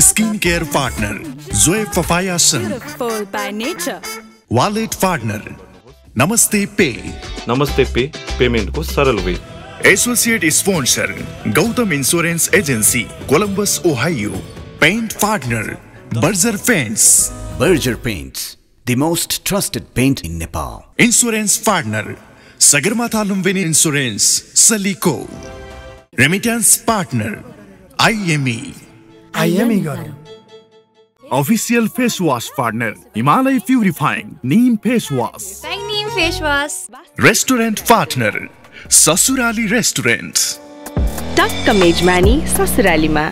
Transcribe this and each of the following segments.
Skin care partner Joy papaya sun Beautiful by nature. Wallet partner Namaste Pay Namaste Pay पेमेन्टको सरल way associate sponsor Gautam insurance agency Columbus Ohio paint partner Berger paints Berger Paints, the most trusted paint in Nepal. Insurance partner Sagarmatha Lumbini insurance सलिको remittance partner IME गरौँ official face wash partner Himalaya purifying neem face wash Neem face wash. Restaurant partner Sasurali restaurant टक्क मेजमानी ससुरालीमा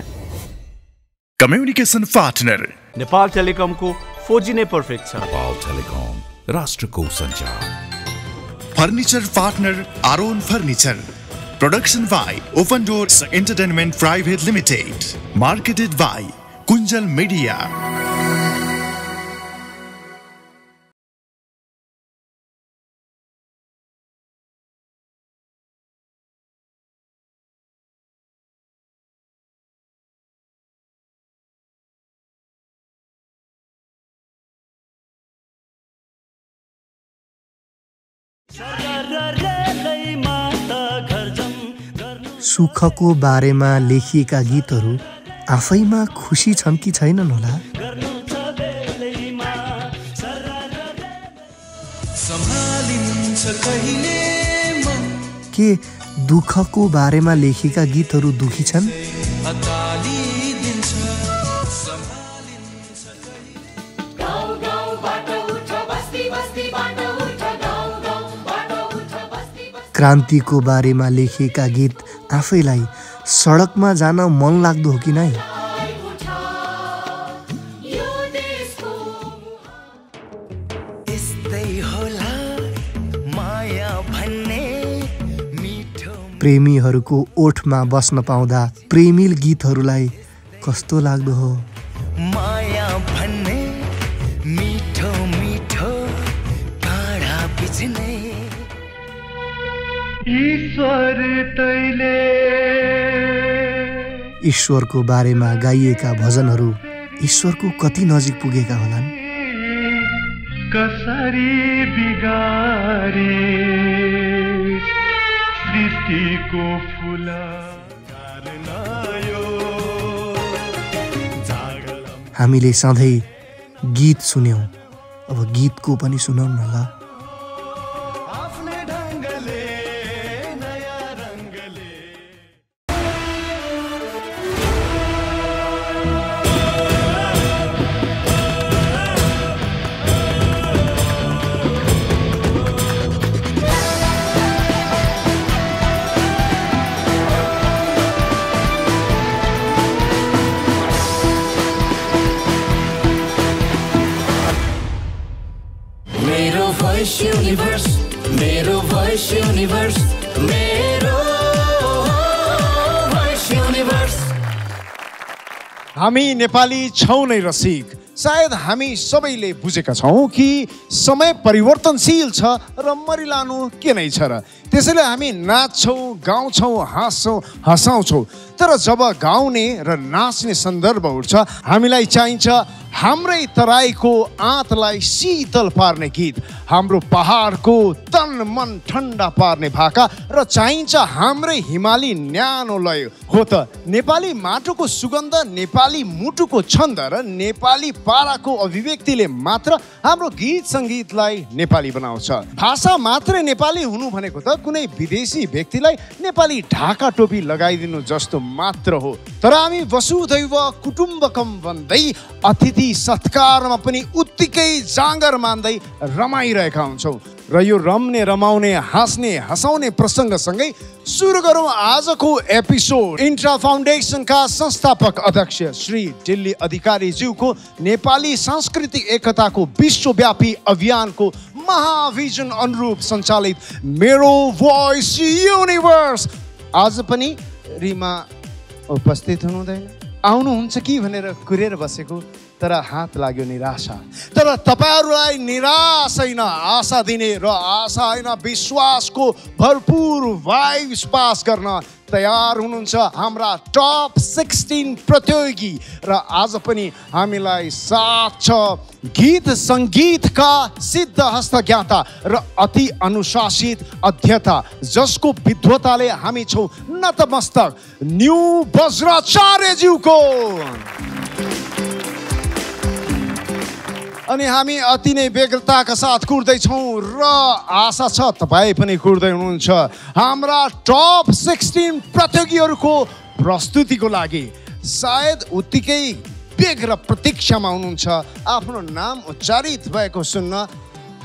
communication partner Nepal टेलिकमको four G नै perfect छ Nepal telecom राष्ट्रको सञ्चार furniture partner Aaron furniture Production by Open Doors Entertainment Private Limited. Marketed by Kunjal Media. सुखको बारेमा लेखिएका गीतहरू आफैमा खुसी छन् कि छैनन् होला? के दुःखको बारेमा लेखिएका गीतहरू दुखी छन्? क्रान्तिको बारेमा लेखिएका गीत आफैलाई सडकमा जान मन लाग्दो हो कि नै? प्रेमीहरूको ओठमा बस्न पाउँदा प्रेमिल गीतहरूलाई कस्तो लाग्दो हो? माया ईश्वर तैले। ईश्वरको बारेमा गाइएका भजनहरू ईश्वरको कति नजिक पुगेका होलान्? कसरी बिगारे? सृष्टिको फुल हामीले सधैँ गीत सुन्यौँ अब गीतको पनि सुनौँ न ल। भोइस युनिभर्स मेरो भोइस युनिभर्स मेरो भोइस युनिभर्स हामी नेपाली छौँ नै रसिक। सायद हामी सबैले बुझेका छौँ कि समय परिवर्तनशील छ र मरिलानु के नै छ र। त्यसैले हामी नाच्छौँ गाउँछौँ हाँस्छौँ हँसाउँछौँ। तर जब गाउने र नाच्ने सन्दर्भ उठ्छ हामीलाई चाहिन्छ हाम्रै तराईको आँतलाई शीतल पार्ने गीत। हाम्रो पहाडको तन मन ठन्डा पार्ने भाका। र चाहिन्छ हाम्रै हिमाली न्यानो लय। हो त नेपाली माटोको सुगन्ध नेपाली मुटुको छन्द र नेपाली पाराको अभिव्यक्तिले मात्र हाम्रो गीत सङ्गीतलाई नेपाली बनाउँछ। भाषा मात्रै नेपाली हुनु भनेको त कुनै विदेशी व्यक्तिलाई नेपाली ढाका टोपी लगाइदिनु जस्तो मात्र हो। तर हामी वसुधैव कुटुम्बकम भन्दै अतिथि सत्कारमा पनि उत्तिकै जाँगर मान्दै रमाइरहेका हुन्छौँ र यो रम्ने रमाउने हाँस्ने हँसाउने प्रसङ्गसँगै सुरु गरौँ आजको एपिसोड। इन्ट्रा फाउन्डेसनका संस्थापक अध्यक्ष श्री दिल्ली अधिकारीज्यूको नेपाली सांस्कृतिक एकताको विश्वव्यापी अभियानको महाभिजन अनुरूप सञ्चालित मेरो भोइस युनिभर्स आज पनि रिमा उपस्थित हुनुहुँदैन। आउनुहुन्छ कि भनेर कुरेर बसेको? तर हात लाग्यो निराशा। तर तपाईँहरूलाई निराश होइन आशा दिने र आशा होइन विश्वासको भरपुर वाइब्स पास गर्न तयार हुनुहुन्छ हाम्रा टप सिक्सटिन प्रतियोगी। र आज पनि हामीलाई साथ छ गीत सङ्गीतका सिद्ध हस्तज्ञाता र अति अनुशासित अध्यता जसको विद्वताले हामी छौँ नतमस्तक। न्यू वज्राचार्यज्यूको अनि हामी अति नै व्यग्रताका साथ कुर्दैछौँ र आशा छ तपाईँ पनि कुर्दै हुनुहुन्छ। हाम्रा टप सिक्सटिन प्रतियोगीहरूको प्रस्तुतिको लागि सायद उत्तिकै व्यग्र प्रतीक्षामा हुनुहुन्छ। आफ्नो नाम उच्चारित भएको सुन्न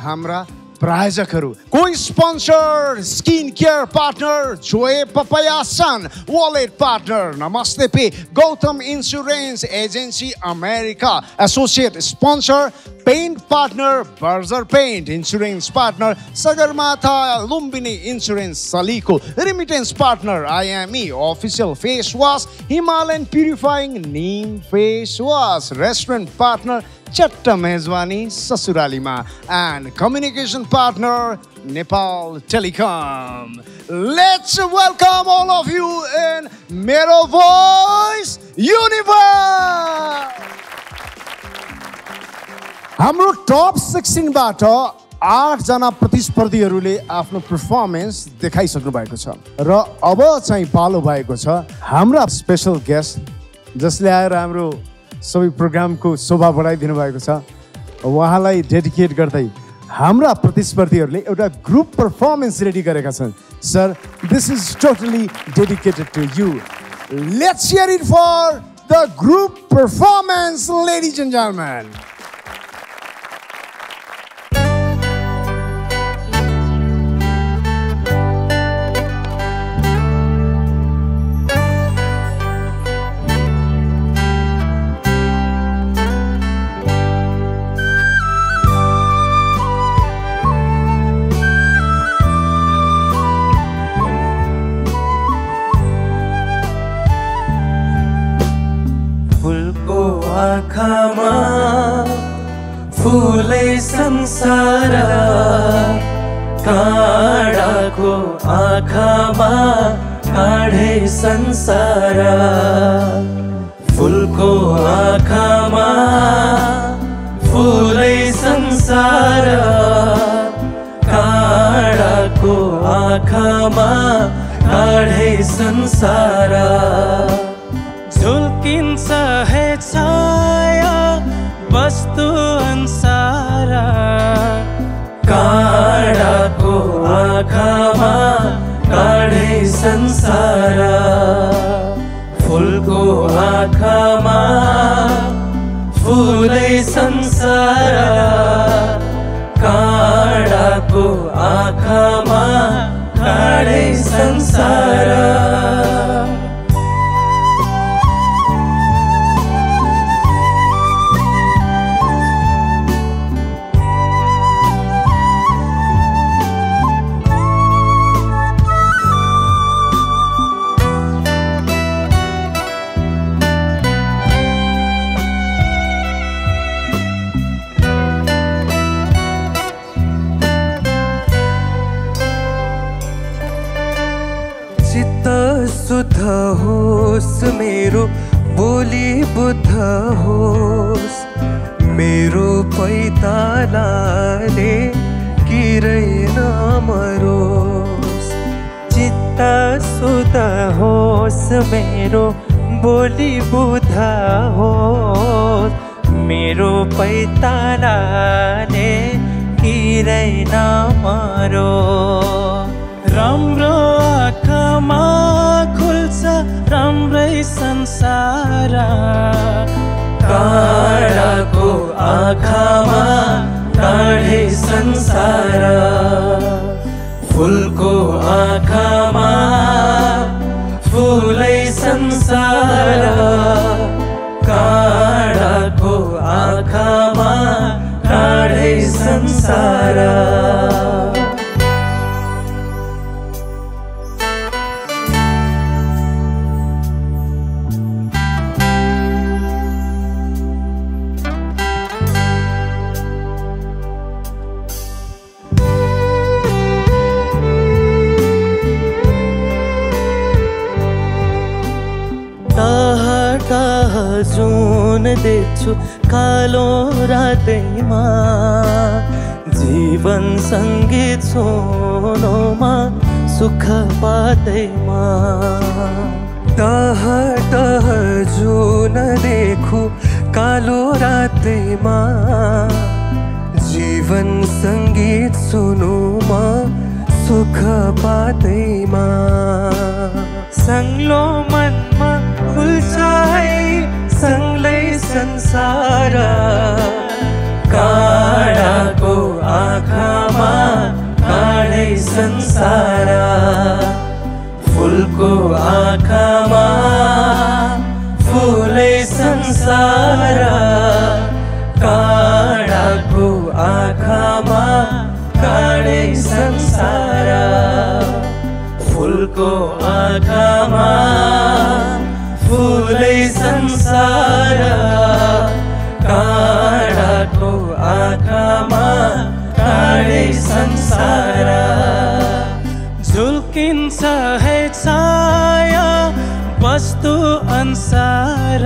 हाम्रा प्रायोजकहरू कोही sponsor skin care partner Joy papaya sun wallet partner Namaste Pay Gautam insurance agency America associate sponsor paint partner Berger paint insurance partner Sagarmatha Lumbini insurance सलीको remittance partner IME official face wash Himalayan purifying neem face wash restaurant partner चट्ट मेजवानी ससुरालीमा and communication partner Nepal telecom let's welcome all of you in मेरो voice universe हाम्रो top सिक्सटिनबाट आठजना प्रतिस्पर्धीहरूले आफ्नो performance देखाइसक्नु भएको छ। र अब चाहिँ पालो भएको छ हाम्रा स्पेसल गेस्ट जसले आएर हाम्रो सबै प्रोग्रामको शोभा बढाइदिनु भएको छ उहाँलाई डेडिकेट गर्दै हाम्रा प्रतिस्पर्धीहरूले एउटा ग्रुप पर्फर्मेन्स रेडी छन् sir. This is totally dedicated to you let's for the group performance ladies and gentlemen संसार काँडाको आँखामा काँडै संसार। फुलको आँखामा फुलै संसार। काँडाको आँखामा काँडै संसार। काँडाको आँखामा काँडै संसार फुलको आँखामा फुलै संसार काँडाको आँखामा काँडै संसार पैतालाले किरै नमरोस्। चित्त शुद्ध होस् मेरो बोली बुद्ध होस्। मेरो पैतालाले किरै नमरो राम्रो आँखामा खुल्छ राम्रै संसार। काँडाको आँखामा काँडै संसार। फुलको आँखामा फुलै संसार। काँडाको आँखामा काँडै संसार। देख्छु कालो रातैमा। जीवन सङ्गीत सुनोमा सुख पातैमा। तह तह जुन देखु कालो रातैमा जीवन सङ्गीत सुनुमा सुख पातैमा। सङ्लो मनमा खुल्छ है सङ्लै संसार काडाको आँखामा काडै संसार फुलको आँखामा फुलै संसार काडाको आँखामा काडै संसार फुलको आँखामा फुलै संसार काडाको आँखामा काडै संसार। झुल्किन्छ है छाया वस्तु अनुसार।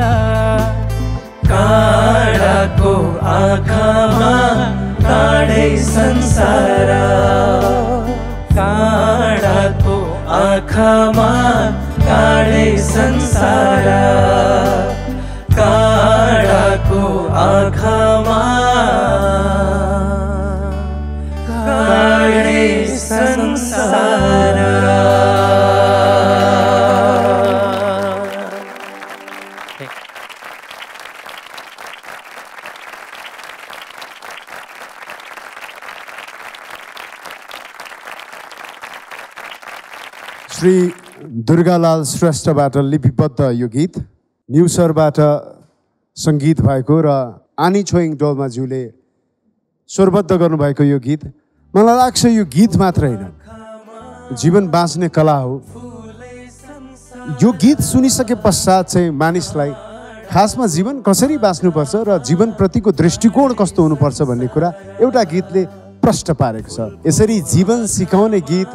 काडाको आँखामा काडै संसार। काडाको आँखामा काडै संसार. काडाको आँखामा दुर्गालाल श्रेष्ठबाट लिपिबद्ध यो गीत न्युसरबाट सङ्गीत भएको र आनी छोइङ डोल्माज्यूले स्वरबद्ध गर्नुभएको यो गीत। मलाई लाग्छ यो गीत मात्र होइन जीवन बाँच्ने कला हो। यो गीत सुनिसके पश्चात चाहिँ मानिसलाई खासमा जीवन कसरी बाँच्नुपर्छ र जीवनप्रतिको दृष्टिकोण कस्तो हुनुपर्छ भन्ने कुरा एउटा गीतले प्रष्ट पारेको छ। यसरी जीवन सिकाउने गीत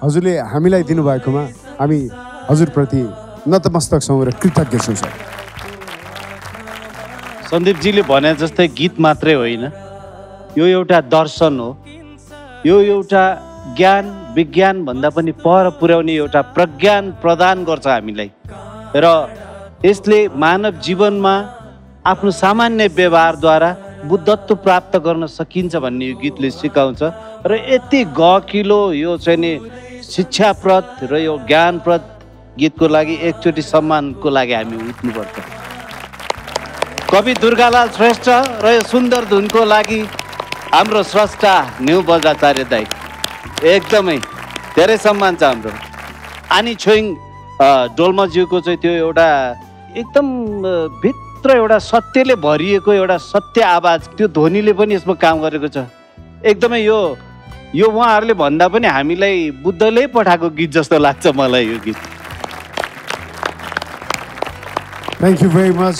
हजुरले हामीलाई दिनुभएकोमा हामी हजुरप्रति नतमस्तक छौँ र कृतज्ञ छौँ सर। सन्दीपजीले भने जस्तै गीत मात्रै होइन। यो एउटा दर्शन हो। यो एउटा ज्ञान विज्ञान भन्दा पनि पर पुर्याउने एउटा प्रज्ञान प्रदान गर्छ हामीलाई। र यसले मानव जीवनमा आफ्नो सामान्य व्यवहारद्वारा बुद्धत्व प्राप्त गर्न सकिन्छ भन्ने यो गीतले सिकाउँछ। र यति गहकिलो यो चाहिँ नि शिक्षाप्रद र यो ज्ञानप्रद गीतको लागि एकचोटि सम्मानको लागि हामी उठ्नुपर्छ। कवि दुर्गालाल श्रेष्ठ र यो सुन्दर धुनको लागि हाम्रो स्रष्टा न्यु बजाचार्य दाई एकदमै धेरै सम्मान छ हाम्रो। आनी छोइङ डोल्माज्यूको चाहिँ त्यो एउटा एकदम भित्र एउटा सत्यले भरिएको एउटा सत्य आवाज त्यो ध्वनिले पनि यसमा काम गरेको छ। एकदमै यो यो उहाँहरूले भन्दा पनि हामीलाई बुद्धले पठाएको गीत जस्तो लाग्छ मलाई यो गीत। थ्याङ्क यू भेरी मच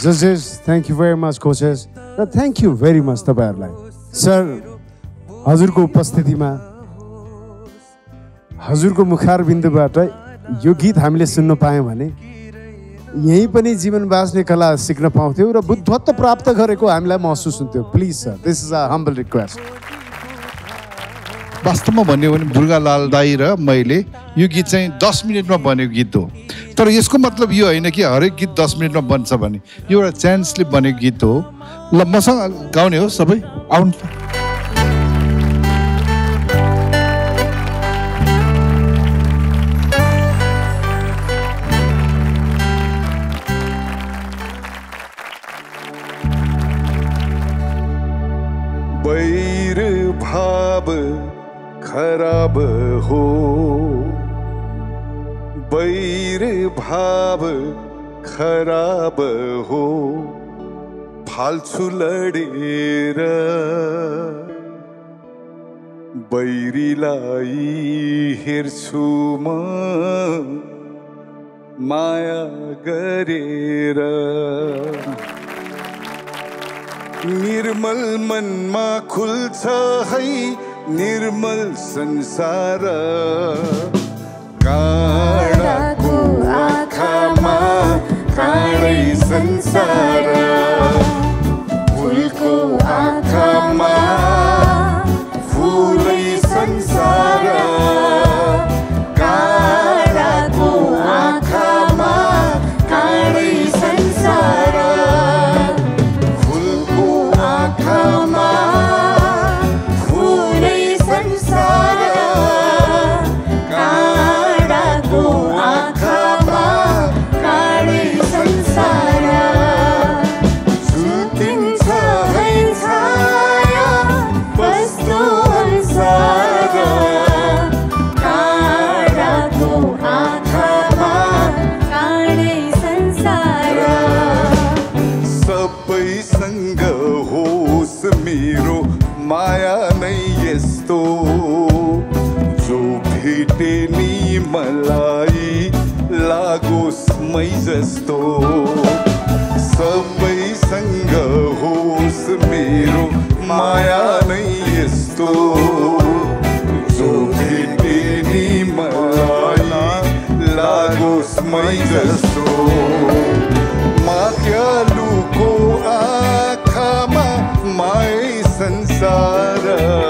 जजेस। Thank you very much coaches. र थ्याङ्क यू भेरी मच तपाईँहरूलाई। सर हजुरको उपस्थितिमा हजुरको मुखार बिन्दुबाट यो गीत हामीले सुन्न पायौँ भने यहीँ पनि जीवन बाँच्ने कला सिक्न पाउँथ्यौँ र बुद्धत्व प्राप्त गरेको हामीलाई महसुस हुन्थ्यो। Please sir this is a humble request वास्तवमा भन्यो भने दुर्गालाल दाई र मैले यो गीत चाहिँ दस मिनटमा बनेको गीत हो। तर यसको मतलब यो होइन कि हरेक गीत दस मिनटमा बन्छ भने यो एउटा चान्सले बनेको गीत हो। ल मसँग गाउने हो सबै। आउनु भाव खराब हो। बैर भाव खराब हो। फाल्छु लडेर बैरीलाई हेर्छु म माया गरेर। निर्मल मनमा खुल्छ है निर्मल संसार काँडाको आँखामा काँडै संसार। मै जस्तो। सबैसँग होस् मेरो माया नै यस्तो। जो भेटे मलाई लागोस् मै जस्तो। माथ्यालुको आँखामा माय संसार।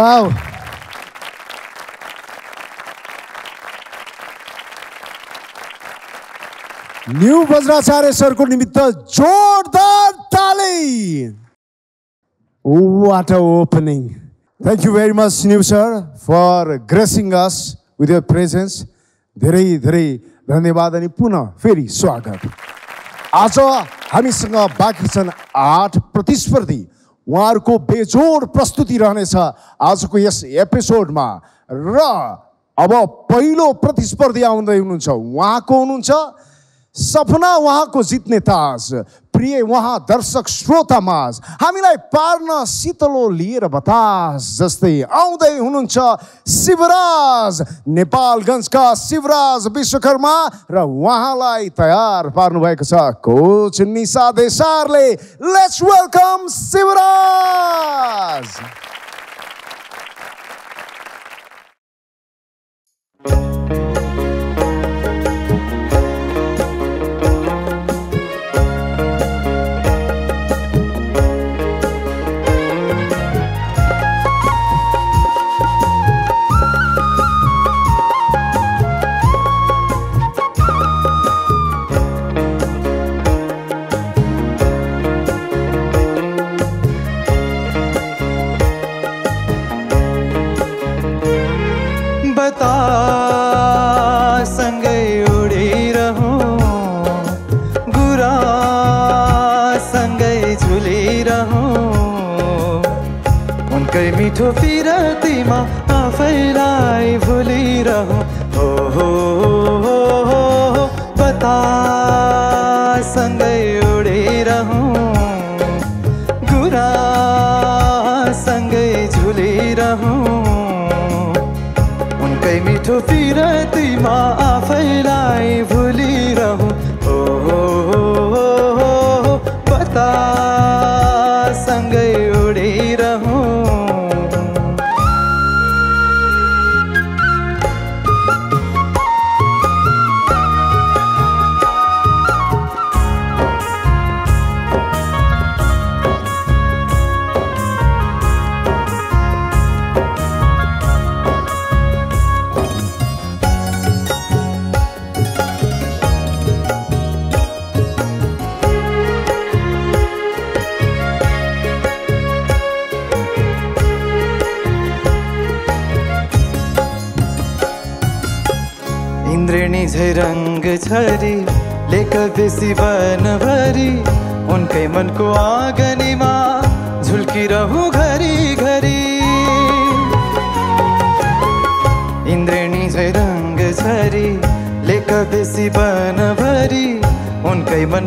वाव न्यू वज्राचार्य सरको निमित्त जोरदार ताली what opening thank you very much Nhyoo sir for gracing us with your presence धेरै धेरै धन्यवाद अनि पुनः फेरि स्वागत आज हामीसँग बाँकी छन् आठ प्रतिस्पर्धी उहाँहरूको बेजोड प्रस्तुति रहनेछ आजको यस एपिसोडमा। र अब पहिलो प्रतिस्पर्धी आउँदै हुनुहुन्छ। उहाँको हुनुहुन्छ सपना उहाँको जित्ने ताज प्रिय उहाँ दर्शक श्रोता माझ। हामीलाई पार्न शीतलो लिएर बतास जस्तै आउँदै हुनुहुन्छ शिवराज नेपालगञ्जका शिवराज विश्वकर्मा र उहाँलाई तयार पार्नु भएको छ coach Nisha देसारले। Let's welcome Shivraj! उठो फिरती माँ।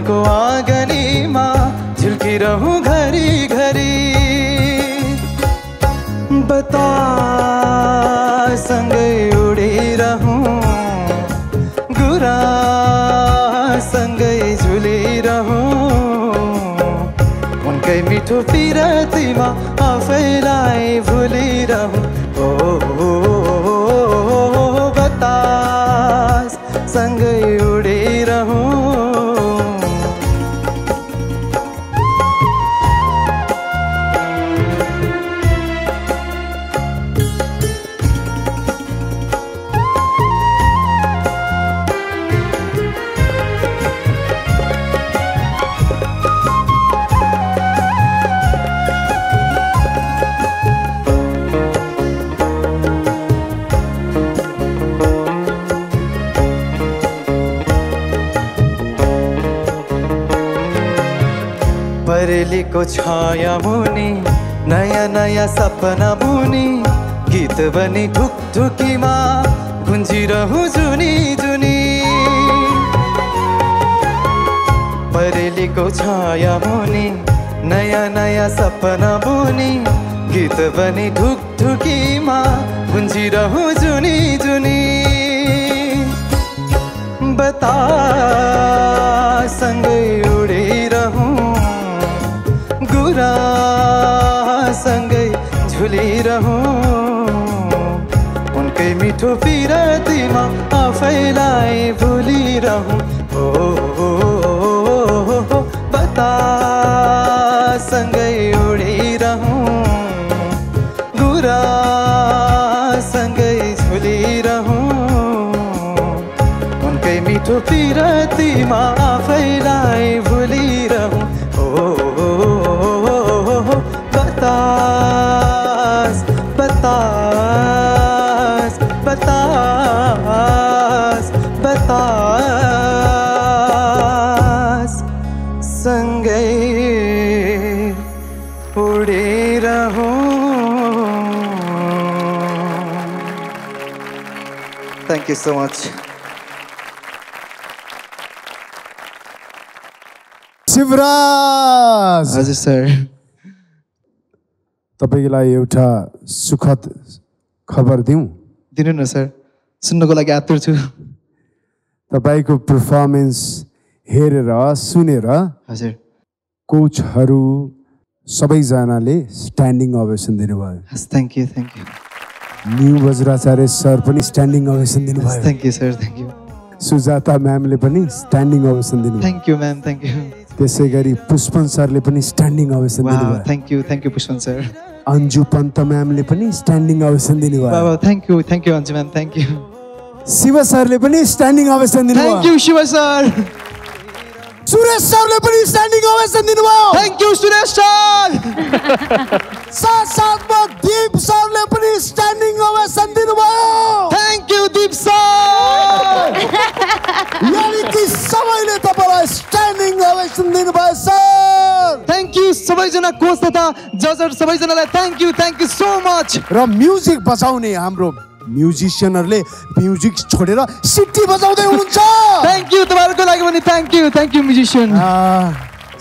go on. शिवराज! हजुर सर तपाईँको लागि एउटा सुखद खबर दिउँ। दिनु न सर सुन्नको लागि आतुर छु। तपाईँको पर्फर्मेन्स हेरेर सुनेर हजुर कोचहरू सबैजनाले स्ट्यान्डिङ अवेसन दिनुभयो। Thank you thank you Nhyoo Bajracharya sir पनि स्ट्यान्डिङ अवेसन दिनुभयो। Thank you sir thank you Sujata म्यामले पनि स्ट्यान्डिङ अवेसन दिनुभयो। Thank you ma'am thank you त्यसै गरी पुष्पन सरले पनि स्ट्यान्डिङ अवेसन दिनुभयो। Thank you thank you Pushpan sir Anju Pant म्यामले पनि स्ट्यान्डिङ अवेसन दिनुभयो। Thank you thank you Anju ma'am thank you Shiva सरले पनि स्ट्यान्डिङ अवेसन दिनुभयो। Thank you Shiva sir Suresh सरले पनि स्ट्यान्डिङ अवेसन दिनुभयो। Thank you Suresh sir. साथ साथमा दीप सरले पनि स्ट्यान्डिङ अवेसन दिनुभयो। Thank you Deep sir. यानि कि सबैले तपाईँलाई स्ट्यान्डिङ अवेसन दिनुभयो सर। थ्याङ्क यू सबैजना कोच तथा जजहरू सबैजनालाई thank you thank you so much र म्युजिक बजाउने हाम्रो म्युजिसियनहरूले म्युजिक छोडेर सिटी बजाउँदै हुनुहुन्छ। थ्याङ्क यू तपाईँहरूको लागि पनि thank you thank you musician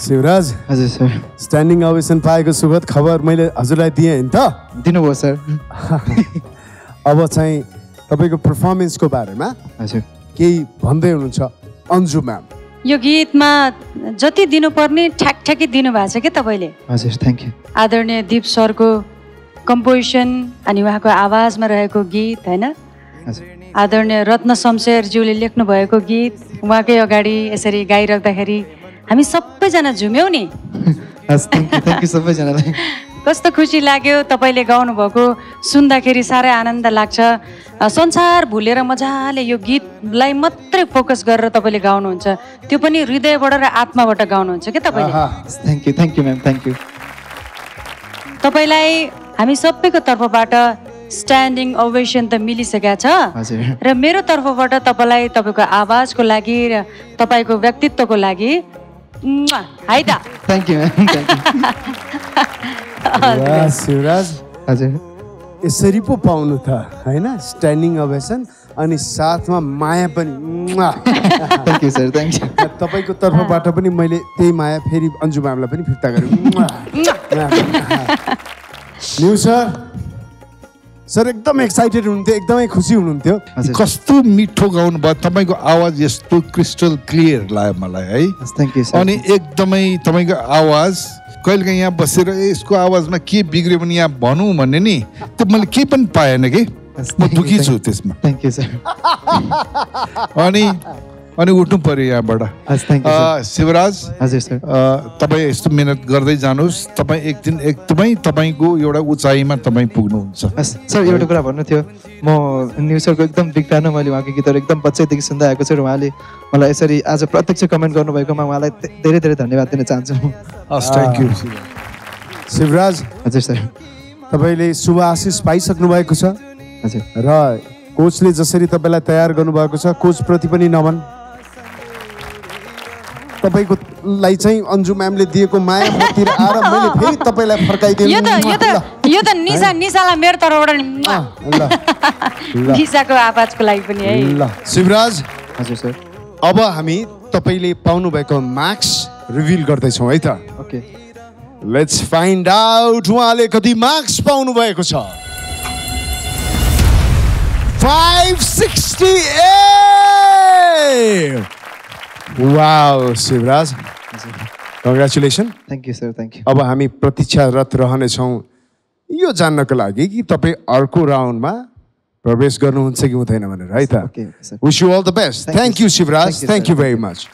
Shivraj हजुर सर स्ट्यान्डिङ अवेसन पाएको सुखद खबर मैले हजुरलाई दिएँ नि त। दिनुभयो सर अब चाहिँ तपाईँको पर्फर्मेन्सको बारेमा हजुर। केही भन्दै हुनुहुन्छ अन्जु म्याम? यो गीतमा जति दिनुपर्ने ठ्याकठ्याकै दिनुभएको छ क्या तपाईँले? हजुर थ्याङ्क यू आदरणीय दिप सरको कम्पोजिसन अनि उहाँको आवाजमा रहेको गीत होइन? आदरणीय रत्न शमशेरज्यूले लेख्नु भएको गीत उहाँकै अगाडि यसरी गाइराख्दाखेरि हामी सबैजना झुम्यौँ नि। कस्तो खुसी लाग्यो तपाईँले गाउनुभएको। सुन्दाखेरि साह्रै आनन्द लाग्छ। संसार भुलेर मजाले यो गीतलाई मात्रै फोकस गरेर तपाईँले गाउनुहुन्छ। त्यो पनि हृदयबाट र आत्माबाट गाउनुहुन्छ क्या तपाईँले? Thank you thank you ma'am thank you तपाईँलाई हामी सबैको तर्फबाट स्ट्यान्डिङ ओभेसन त मिलिसकेको छ। हजुर। र मेरो तर्फबाट तपाईँलाई तपाईँको आवाजको लागि र तपाईँको व्यक्तित्वको लागि है त थ्याङ्क यू शिवराज हजुर। यसरी पो पाउनु त होइन? स्ट्यान्डिङ अभेसन अनि साथमा माया पनि। Thank you sir thank you तपाईँको तर्फबाट पनि मैले त्यही माया फेरि अन्जु म्यामलाई पनि फिर्ता गरेँ न्यु सर सर एकदम एक्साइटेड हुनुहुन्थ्यो एकदमै खुसी हुनुहुन्थ्यो कस्तो मिठो गाउनु भयो तपाईँको आवाज यस्तो क्रिस्टल क्लियर लाग्यो मलाई है थ्याङ्क यू अनि एकदमै तपाईँको आवाज कहिलेकाहीँ यहाँ बसेर यसको आवाजमा के बिग्रियो भने यहाँ भनौँ भन्ने नि त्यो मैले केही पनि पाएन कि म दुखी छु त्यसमा थ्याङ्क यू सर अनि अनि उठ्नु पर्यो यहाँबाट शिवराज हजुर सर तपाईँ यस्तो मिहिनेत गर्दै जानुहोस्। तपाईँ एक दिन एकदमै तपाईँको एउटा उचाइमा तपाईँ पुग्नुहुन्छ। सर एउटा कुरा भन्नु थियो। म न्युज सरको एकदम बिग फ्यान हो। मैले उहाँको गीतहरू एकदम बच्चैदेखि सुन्दै आएको छु र उहाँले मलाई यसरी आज प्रत्यक्ष कमेन्ट गर्नुभएकोमा उहाँलाई धेरै धेरै धन्यवाद दिन चाहन्छु। हस् थ्याङ्क यू शिवराज हजुर सर तपाईँले शुभ आशिष पाइसक्नु भएको छ। हजुर। र कोचले जसरी तपाईँलाई तयार गर्नुभएको छ कोचप्रति पनि नमन। तपाईँको लाई चाहिँ अन्जु म्यामले दिएको माया मतिर आएर मैले फेरि तपाईँलाई फर्काइदिएँ यो त यो त यो त निसा निसालाई मेरो तर्फबाट निसाको आवाजको लागि पनि है। ल। शिवराज हजुर सर। अब हामी तपाईँले पाउनुभएको मार्क्स रिभिल गर्दैछौँ है त? ओके। लेट्स फाइन्ड आउट उहाँले कति मार्क्स पाउनु भएको छ। Five sixty wow Shivraj congratulation thank you sir thank you अब हामी प्रतीक्षारत रहनेछौँ। यो जान्नको लागि कि तपाईँ अर्को राउन्डमा प्रवेश गर्नुहुन्छ कि हुँदैन भनेर है त? Wish you all the best thank you. Shivraj thank. You very much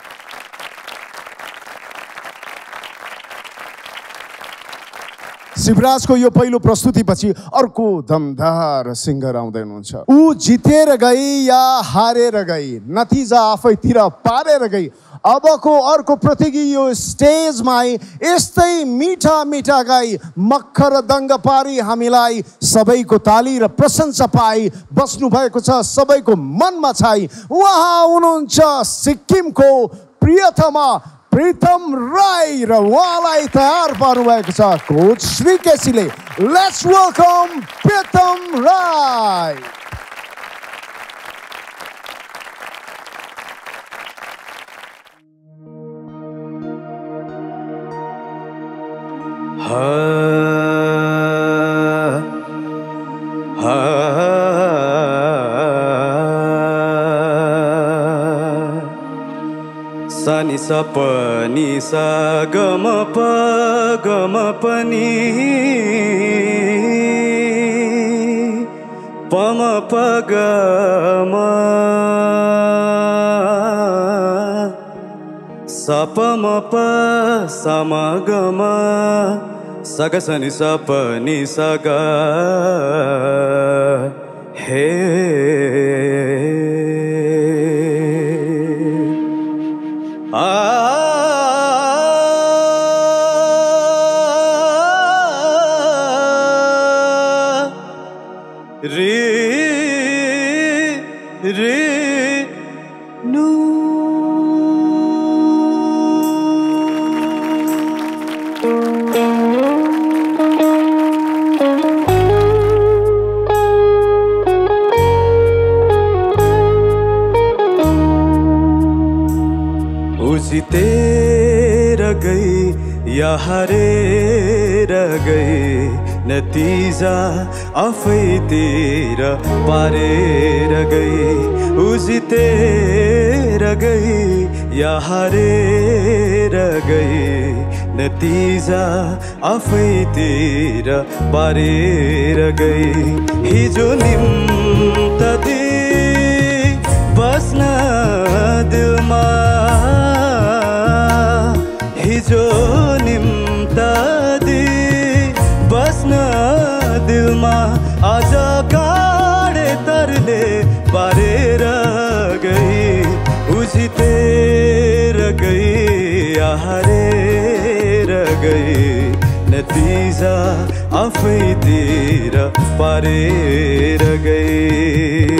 शिवराजको यो पहिलो प्रस्तुतिपछि अर्को दमदार सिङ्गर आउँदै हुनुहुन्छ। ऊ जितेर गई या हारेर गई नतिजा आफैतिर पारेर गई अबको अर्को प्रतियोगी यो स्टेजमा आई यस्तै मिठा मिठा गाई मक्खर दङ्ग पारी हामीलाई सबैको ताली र प्रशंसा पाई बस्नु भएको छ सबैको मनमा छाई। उहाँ हुनुहुन्छ सिक्किमको प्रियतमा प्रितम राई र उहाँलाई तयार पार्नुभएको छ coach Shri केसीले let's welcome Pritam Rai sa ni sa pa ni sa ga ma pa ga ma pa ni pa ma pa ga ma sa pa ma pa sa ma ga ma sa ga sa ni sa pa ni sa ga hey हारेर गई नतिजा आफैतिर पारेर गई उजितेर गई या हारेर गई नतिजा आफैतिर पारेर गई हिजो निम्त दि बस्न दिलमा निम्ता दि बस्न दिलमा आज काडे तरले पारेर गई उजितेर गई हारेर गई नतिजा आफैतिर पारेर गए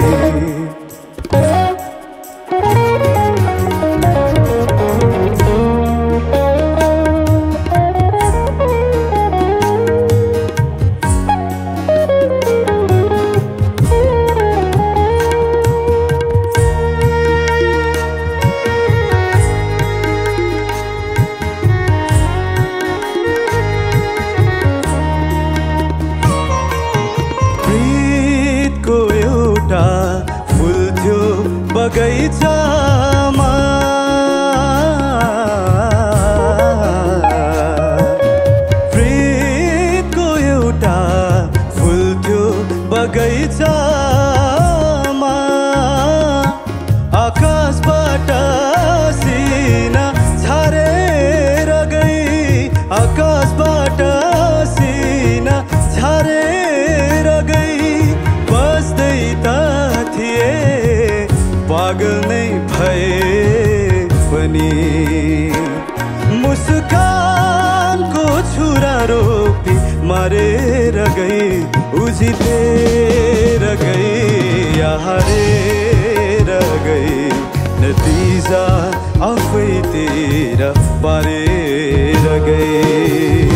या हारेर गई। नतिजा आफैतिर पारेर गई।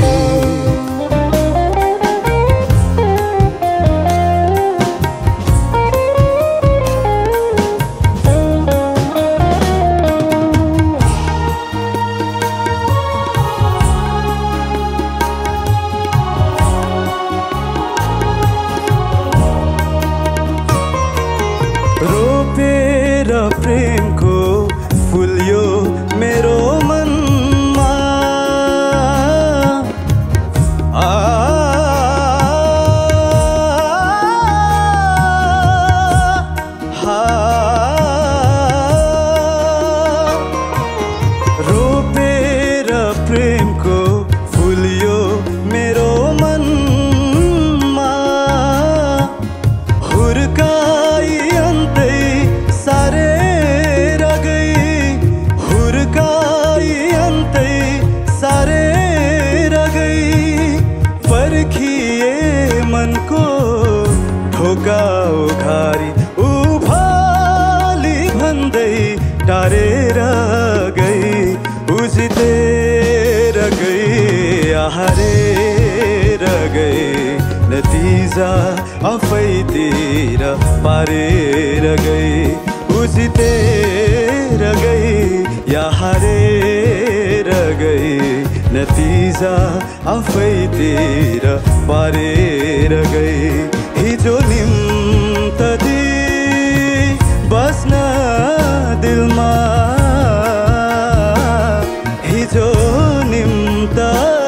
हारेर गई नतिजा आफैतिर पारेर गई उजितेर गई या हारेर गई नतिजा आफैतिर पारेर गई हिजो निम्तदी बस्न दिलमा हिजो निम्तदी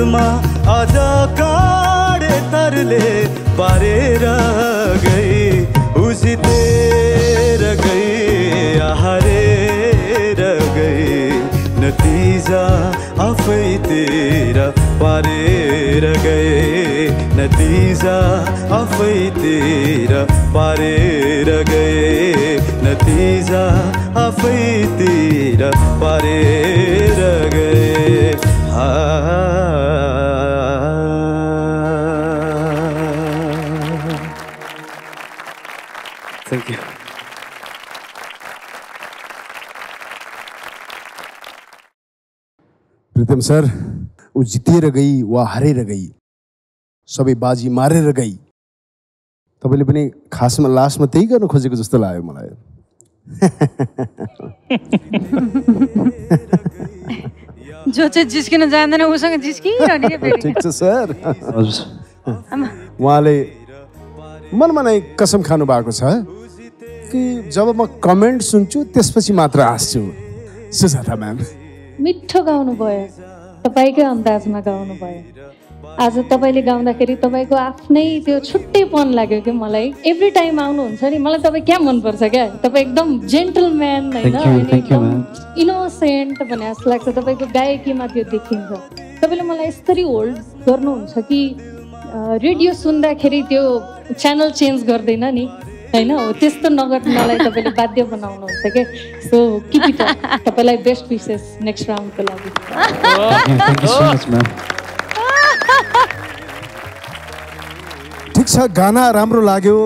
दिलमा आज काडे तरले पारेर गई उजितेर गई हारेर गई। नतिजा आफैतिर पारेर गए। नतिजा आफैतिर पारेर गए। नतिजा आफैतिर पारेर गए। थ्याङ्क सर ऊ जितेर गई वा हारेर गई। सबै बाजी मारेर गई। तपाईँले पनि खासमा लास्टमा त्यही गर्नु खोजेको जस्तो लाग्यो मलाई जो चाहिँ जिस्किन जान्दैन उसँग जिस्किरहने ठिक छ सर। उहाँले मनमा नै कसम खानु भएको छ कि जब म कमेन्ट सुन्छु त्यसपछि मात्र हाँस्छु सुजाता म्याम मिठो गाउनु भयो। तपाईँकै अन्दाजमा गाउनु भयो। आज तपाईँले गाउँदाखेरि तपाईँको आफ्नै त्यो छुट्टैपन लाग्यो कि मलाई। एभ्री टाइम आउनुहुन्छ नि मलाई तपाईँ क्या मनपर्छ क्या? तपाईँ एकदम जेन्टलम्यान होइन इनोसेन्ट भने जस्तो लाग्छ। तपाईँको गायकीमा त्यो देखिन्छ। तपाईँले मलाई यसरी होल्ड गर्नुहुन्छ कि रेडियो सुन्दाखेरि त्यो च्यानल चेन्ज गर्दैन नि? होइन? हो त्यस्तो नगर्नलाई तपाईँले बाध्य बनाउनुहुन्छ कि? सो इट तपाईँलाई बेस्ट विसेस नेक्स्ट राउन्डको लागि. Thank you so much ma'am ठिक छ गाना राम्रो लाग्यो।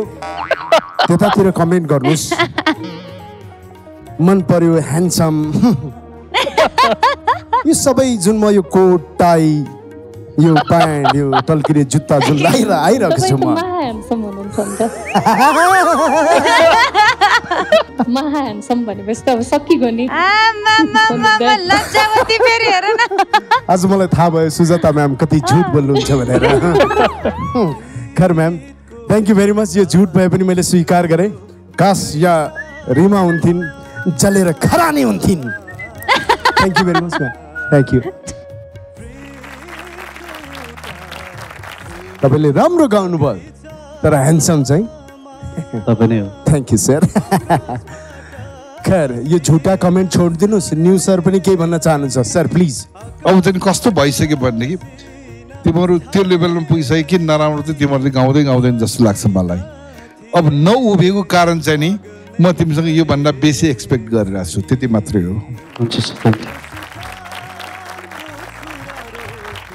त्यतातिर कमेन्ट गर्नुहोस्। मन पर्यो ह्यान्डसम यो सबै जुन म यो कोट टाई यो प्यान्ट यो टल्किने जुत्ता जुन लगाएर आइरहेको छु म महा ह्यान्डसम भनेपछि त अब सकिगयो नि आज मलाई थाहा भयो सुजाता म्याम कति झुट बोल्नुहुन्छ भनेर खर ma'am thank you very much यो झुट भए पनि मैले स्वीकार गरेँ काश या रिमा हुन्थिन् जलेर खरानी हुन्थिन् thank you very much ma'am thank you तपाईँले राम्रो गाउनुभयो। तर ह्यान्डसम चाहिँ? तपाईँ नै हो। थ्याङ्क यू सर खैर यो झुटा कमेन्ट छोडिदिनुहोस्। न्यु सर पनि केही भन्न चाहनुहुन्छ? सर प्लिज अब चाहिँ कस्तो भइसक्यो भनेदेखि तिमीहरू त्यो लेभलमा पुगिसक्यो कि नराम्रो चाहिँ तिमीहरूले गाउँदै गाउँदैन जस्तो लाग्छ मलाई। अब नउभिएको कारण चाहिँ नि म तिमीसँग योभन्दा बेसी एक्सपेक्ट गरिरहेको छु। त्यति मात्रै हो।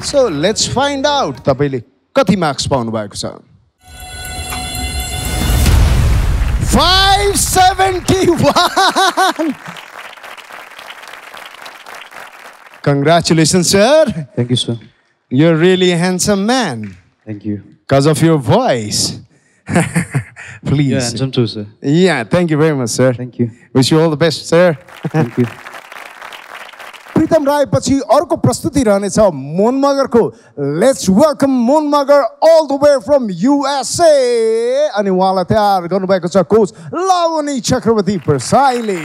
सो लेट्स फाइन्ड आउट तपाईँले कति मार्क्स पाउनु भएको छ five seventy one congratulation sir thank you sir You're really a handsome man. Thank you. Because of your voice. Please. You're handsome too, sir. Yeah, thank you very much, sir. Thank you. Wish you all the best, sir. Thank you. Pritam Rai पछि अर्को प्रस्तुति रहनेछ मोन मगरको let's welcome Mon Magar all the way from USA अनि उहाँलाई तयार गर्नुभएको छ कोच लावनी चक्रवर्ती प्रसाईले।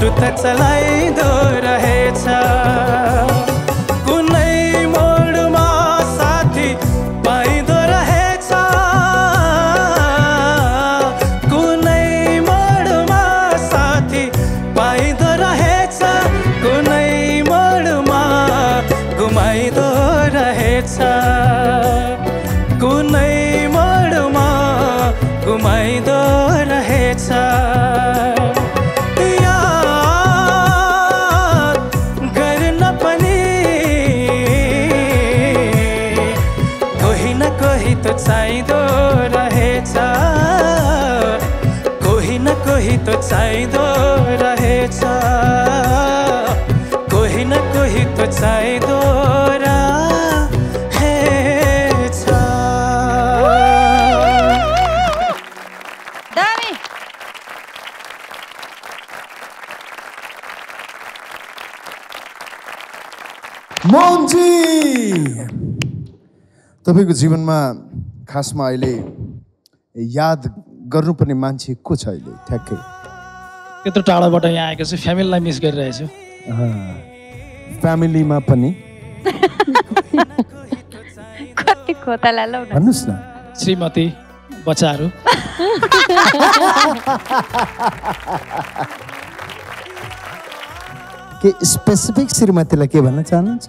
त चलाइदो रहेछ तपाईँको जीवनमा खासमा अहिले याद गर्नुपर्ने मान्छे को छ अहिले? ठ्याक्कै। त्यत्रो टाढाबाट यहाँ आएको छु फ्यामिलीलाई मिस गरिरहेछु। फ्यामिलीमा पनि। कति खोता लालौ न। भन्नुहोस् न। श्रीमती बच्चाहरू। के स्पेसिफिक श्रीमतीलाई के भन्न चाहनुहुन्छ?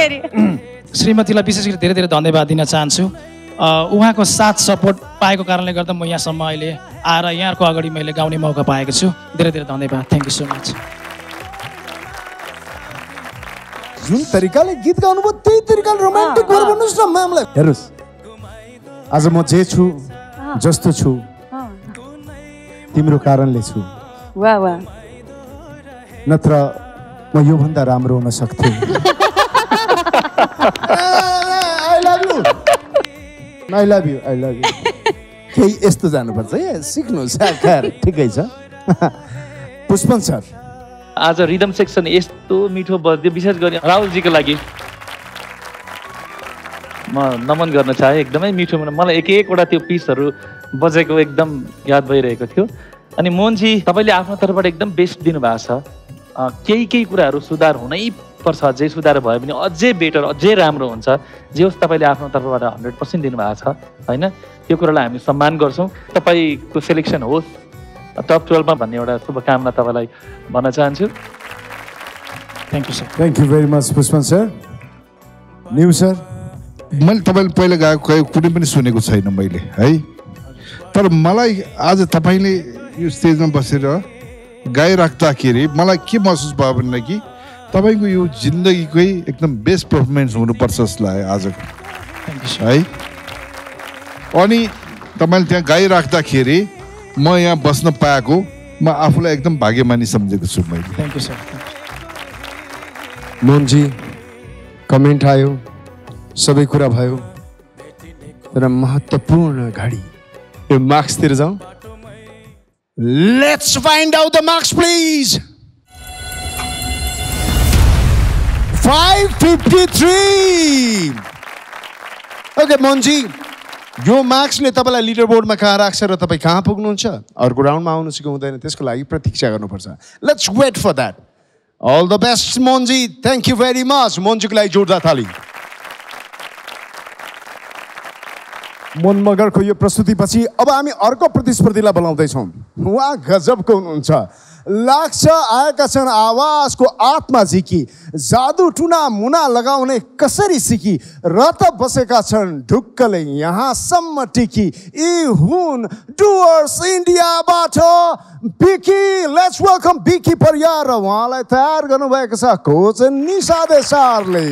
श्रीमतीलाई विशेष गरी धेरै धेरै धन्यवाद दिन चाहन्छु। अ, उहाँको साथ सपोर्ट पाएको कारणले गर्दा म यहाँसम्म अहिले आएर यहाँहरूको अगाडि मैले गाउने मौका पाएको छु। धेरै धेरै धन्यवाद। थ्याङ्क यू सो मच जुन तरिकाले गीत गाउनुभयो त्यही तरिकाले रोमान्टिक भएर भन्नुहोस् न म्यामलाई। हेर्नुहोस्। आज म जे छु जस्तो छु तिम्रो कारणले छु। वाह वाह। नत्र म योभन्दा राम्रो हुन सक्थेँ। I love you I love you I love you केही यस्तो जानुपर्छ है सिक्नुहोस् ठिकै छ। पुष्पन सर। आज रिदम सेक्सन यस्तो मिठो बज्यो विशेष गरी राहुलजीको लागि। म नमन गर्न चाहेँ एकदमै मिठो मलाई एक एकवटा त्यो पिसहरू बजेको एकदम याद भइरहेको थियो। अनि मोहनजी तपाईँले आफ्नो तर्फबाट एकदम बेस्ट दिनुभएको छ। केही केही कुराहरू सुधार हुनै पर्छ अझै सुधार भयो भने अझै बेटर अझै राम्रो हुन्छ। जे होस् तपाईँले आफ्नो तर्फबाट हन्ड्रेड पर्सेन्ट दिनुभएको छ होइन? त्यो कुरालाई हामी सम्मान गर्छौँ। तपाईँको सेलेक्सन होस् टप टुवेल्भमा भन्ने एउटा शुभकामना तपाईँलाई भन्न चाहन्छु। Thank you sir thank you very much Pushpan sir Nhyoo sir मैले तपाईँले पहिला गाएको गाएको कुनै पनि सुनेको छैन मैले है? तर मलाई आज तपाईँले यो स्टेजमा बसेर गाइराख्दाखेरि मलाई के महसुस भयो भनेदेखि तपाईँको यो जिन्दगीकै एकदम बेस्ट पर्फर्मेन्स हुनुपर्छ जस्तो लाग्यो आजको है? अनि तपाईँले त्यहाँ गाइराख्दाखेरि म यहाँ बस्न पाएको म आफूलाई एकदम भाग्यमानी सम्झेको छु मैले। Thank you sir Mohanji comment आयो सबै कुरा भयो। तर महत्त्वपूर्ण घडी। यो मार्क्सतिर जाउँ। Let's find out the marks please five fifty three okay Mohanji यो मार्क्सले तपाईँलाई लिडर बोर्डमा कहाँ राख्छ र तपाईँ कहाँ पुग्नुहुन्छ? अर्को राउन्डमा आउनु कि हुँदैन त्यसको लागि प्रतीक्षा गर्नुपर्छ। Let's wait for that all the best Monji thank you very much मोन्जीको लागि जोरदार थाली मोहन मगरको यो प्रस्तुतिपछि अब हामी अर्को प्रतिस्पर्धीलाई बोलाउँदैछौँ। उहाँ गजबको हुनुहुन्छ। लाग्छ आएका छन् आवाजको आत्मा झिकी। जादु टुना मुना लगाउने कसरी सिकी? र त बसेका छन् ढुक्कले यहाँसम्म टिकी। यी हुन् डुवर्स इन्डियाबाट। बिकी लेट्स वेलकम बिकी परियार। र उहाँलाई तयार गर्नुभएको छ कोच निशा देसारले।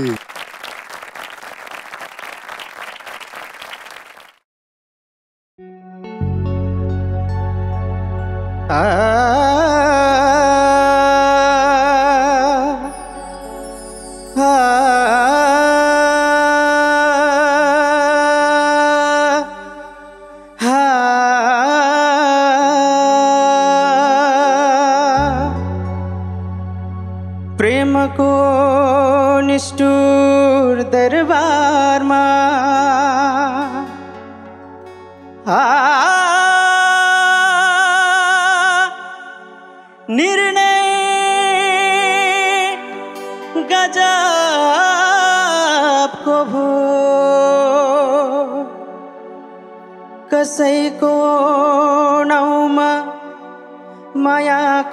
प्रेमको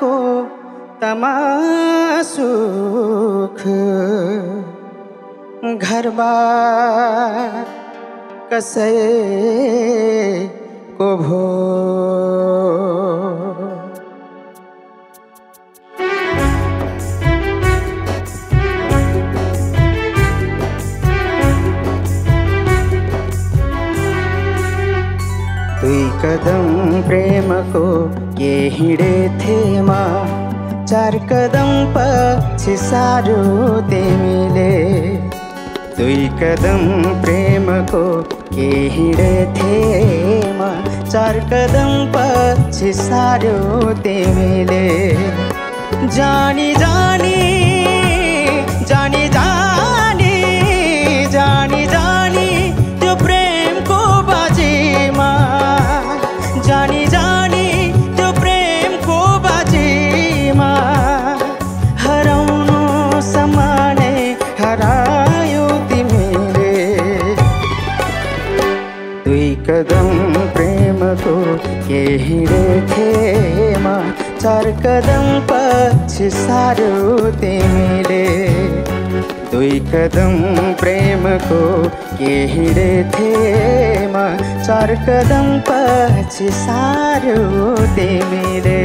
मायाको तमासुख। घरबार कसैको भो। दुई कदम प्रेमको के हिँडेथेमा चार कदम पछि सारो तिमीले दुई कदम प्रेमको के हिँडेथेमा चार कदम पछि सारो तिमीले जानी जानी कदम प्रेमको के हिँडेथेमा चार कदम पछि सारो तिमीले। दुई कदम प्रेमको के हिँडेथेमा चार कदम पछि सारो तिमीले।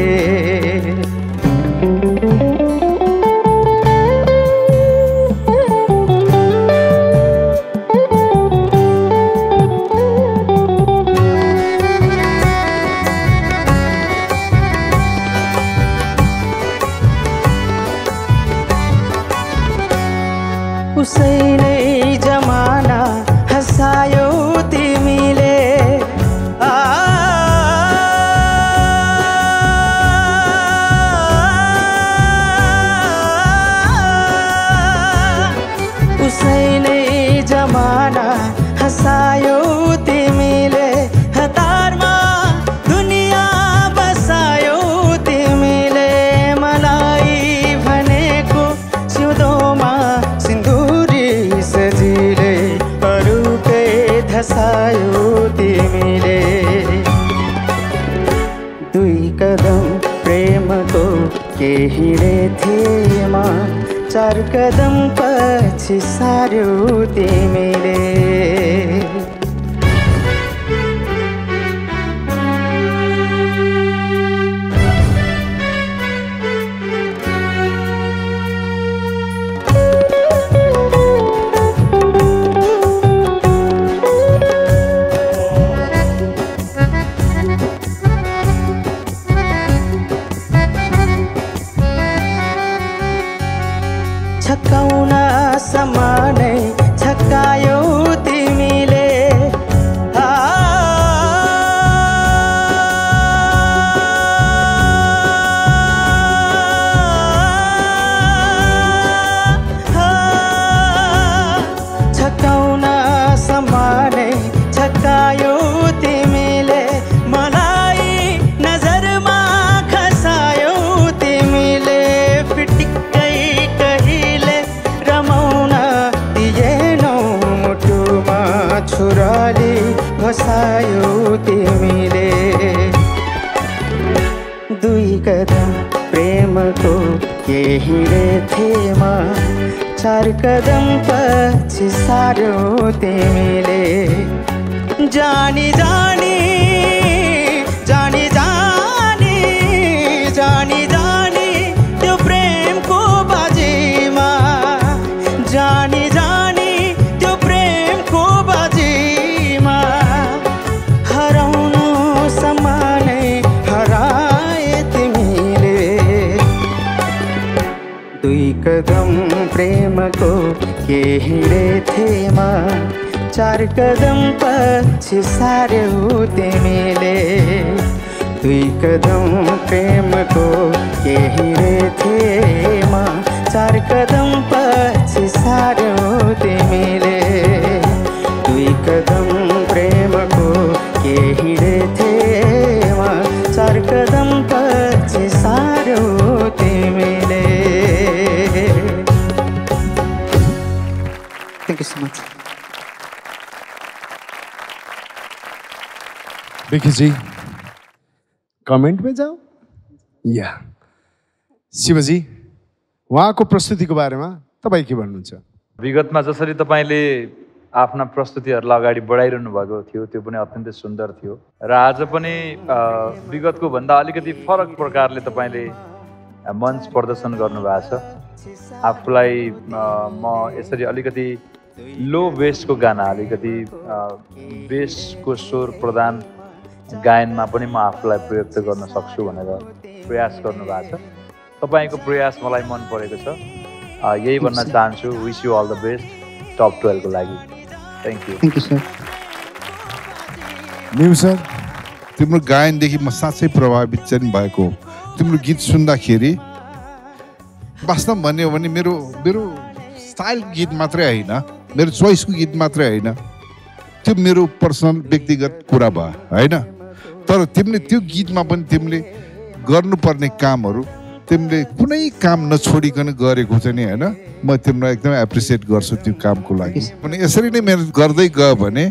दुई कदम प्रेमको के हिँडेथेमा चार कदम पछि सार्यौ तिमीले दुई कदम प्रेमको के हिँडेथेमा चार कदम पछि सार्यौ तिमीले thank you so much Vicky ji comment में जाऊ। या शिवजी उहाँको प्रस्तुतिको बारेमा तपाईँ के भन्नुहुन्छ? विगतमा जसरी तपाईँले आफ्ना प्रस्तुतिहरूलाई अगाडि बढाइरहनु भएको थियो त्यो पनि अत्यन्तै सुन्दर थियो। र आज पनि विगतको भन्दा अलिकति फरक प्रकारले तपाईँले मञ्च प्रदर्शन गर्नुभएको छ। आफूलाई म यसरी अलिकति लो बेसको गाना अलिकति बेसको स्वर प्रदान गायनमा पनि म आफूलाई प्रयुक्त गर्न सक्छु भनेर प्रयास गर्नुभएको छ। तपाईँको प्रयास मलाई मन परेको छ। यही भन्न चाहन्छु wish you all the best top टुवेल्भको लागि। Thank you thank you sir sir तिम्रो गायनदेखि म साँच्चै प्रभावित चाहिँ भएको। तिम्रो गीत सुन्दाखेरि वास्तव भन्ने हो भने मेरो मेरो स्टाइल गीत मात्रै होइन मेरो चोइसको गीत मात्रै होइन। त्यो मेरो पर्सनल व्यक्तिगत कुरा भयो होइन? तर तिमीले त्यो गीतमा पनि तिमीले गर्नुपर्ने कामहरू तिमीले कुनै काम नछोडिकन गरेको चाहिँ नि होइन? म तिमीलाई एकदमै एप्रिसिएट गर्छु त्यो कामको लागि। अनि यसरी नै मेरो गर्दै गयो भने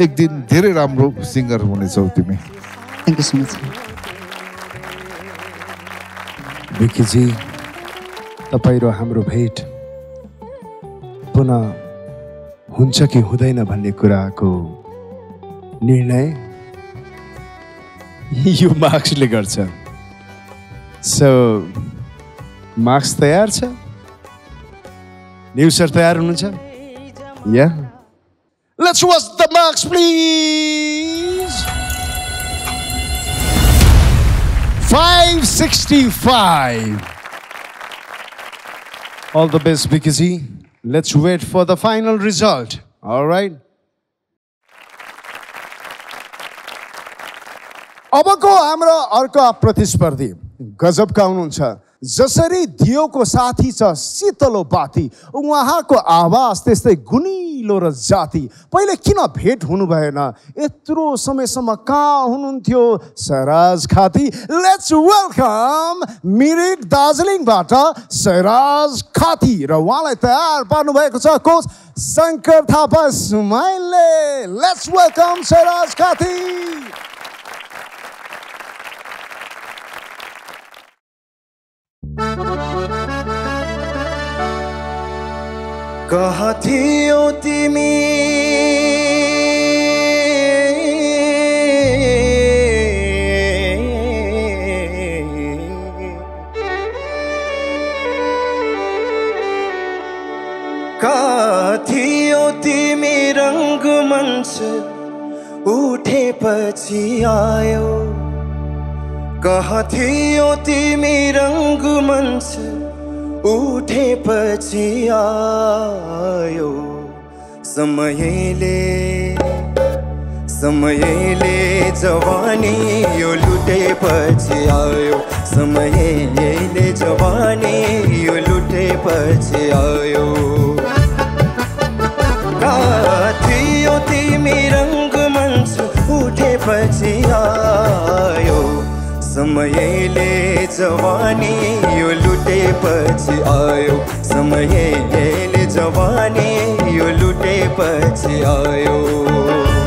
एक दिन धेरै राम्रो सिङ्गर हुनेछौ तिमी। Thank you so much Vickyji तपाईँ र हाम्रो भेट पुनः हुन्छ कि हुँदैन भन्ने कुराको निर्णय यो मार्क्सले गर्छ सो मार्क्स तयार छ न्युज सर तयार हुनुहुन्छ या let's watch the marks please 565 All the best, Vicky Let's wait for the final result. All right. अबको हाम्रो अर्को प्रतिस्पर्धी गजबका हुनुहुन्छ। जसरी दियोको साथी छ शीतलो बाती उहाँको आवाज त्यस्तै गुनिलो र जाति। पहिले किन भेट हुनु भएन? यत्रो समयसम्म कहाँ हुनुहुन्थ्यो? सराज खाती लेट्स वेलकम मिरिक दार्जिलिङबाट सराज खाती र उहाँलाई तयार पार्नु भएको छ कोच शङ्कर थापा सुमाइलले लेट्स वेलकम सराज खाती। कहाँ थियो तिमी? कहाँ थियो तिमी रङ्गमञ्च उठेपछि आयो? कहाँ थियो तिमी रङ्गमञ्च उठेपछि आयो। समयले समयले जवानी यो लुटेपछि आयो। समयले जवानी यो लुटेपछि आयो। थियो तिमी रङ्गमञ्च उठेपछि आयो। समयले जवानी यो लुटेपछि आयो। समयले जवानी यो लुटेपछि आयो।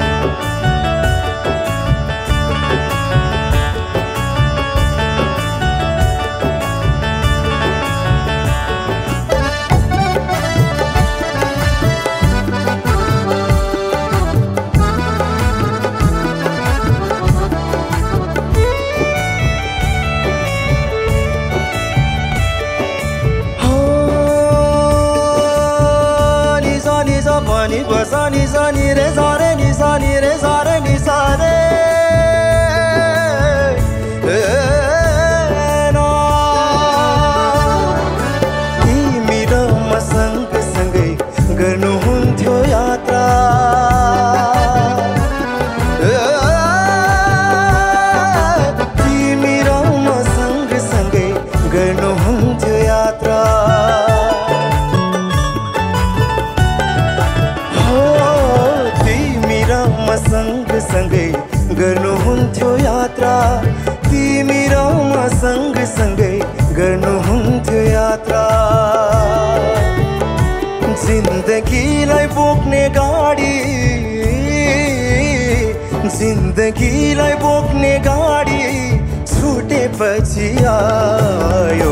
छुटेपछि आयो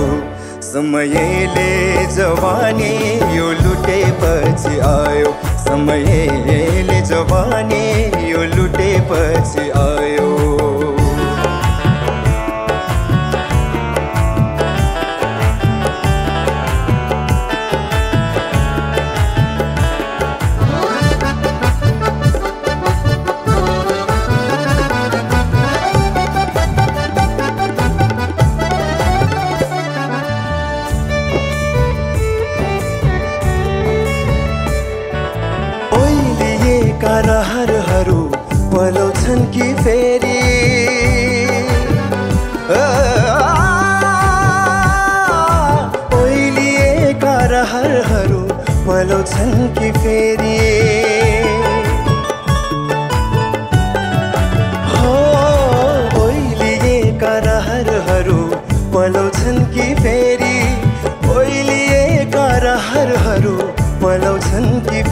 समयले जवानी यो लुटेपछि आयो समयले जवानी यो लुटेपछि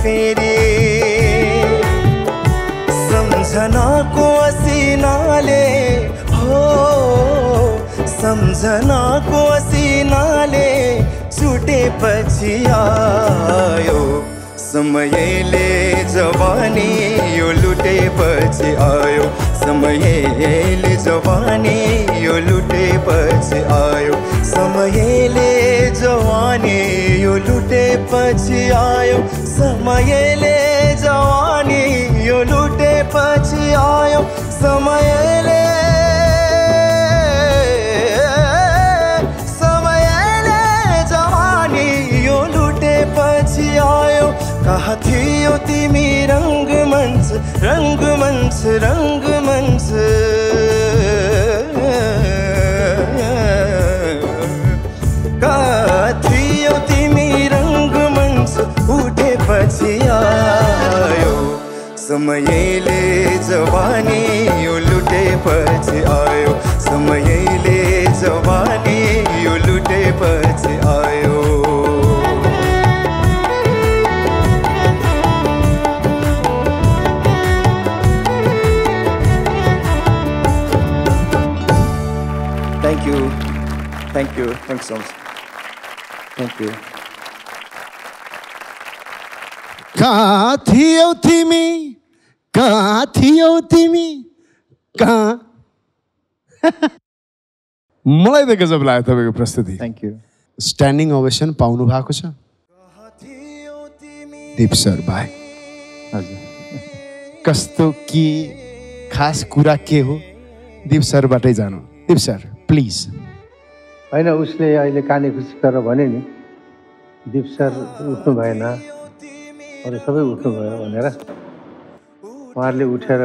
फेरि। सम्झनाको असिनाले हो सम्झनाको असिनाले छुटेपछि आयो। समयले जवानी यो लुटेपछि आयो। समयले जवानी यो लुटेपछि आयो। समयले जवानी यो लुटेपछि आयो। समयले जवानी यो लुटेपछि आयो। समयले समयले जवानी यो लुटेपछि आयो। कहाँ थियो तिमी रङ्गमञ्च रङ्गमञ्च रङ्गमञ्च? समयले जवानी यो लुटेपछि आयो। समयले जवानी यो लुटेपछि आयो। Thank you thank you Thanks so much. Thank you. कहाँ थियौ तिमी? कहाँ थियौ तिमी? कहाँ? मलाई त गजब लाग्यो तपाईँको प्रस्तुति। थ्याङ्क यू स्ट्यान्डिङ ओभेसन पाउनु भएको छ। दिप सर भाइ हजुर। कस्तो के खास कुरा के हो? दिप सरबाटै जानु। दिप सर प्लिज होइन उसले अहिले काने खुसी गरेर भने नि दिप सर उठ्नु भएन। अरू सबै उठ्नु भयो भनेर। उहाँहरूले उठेर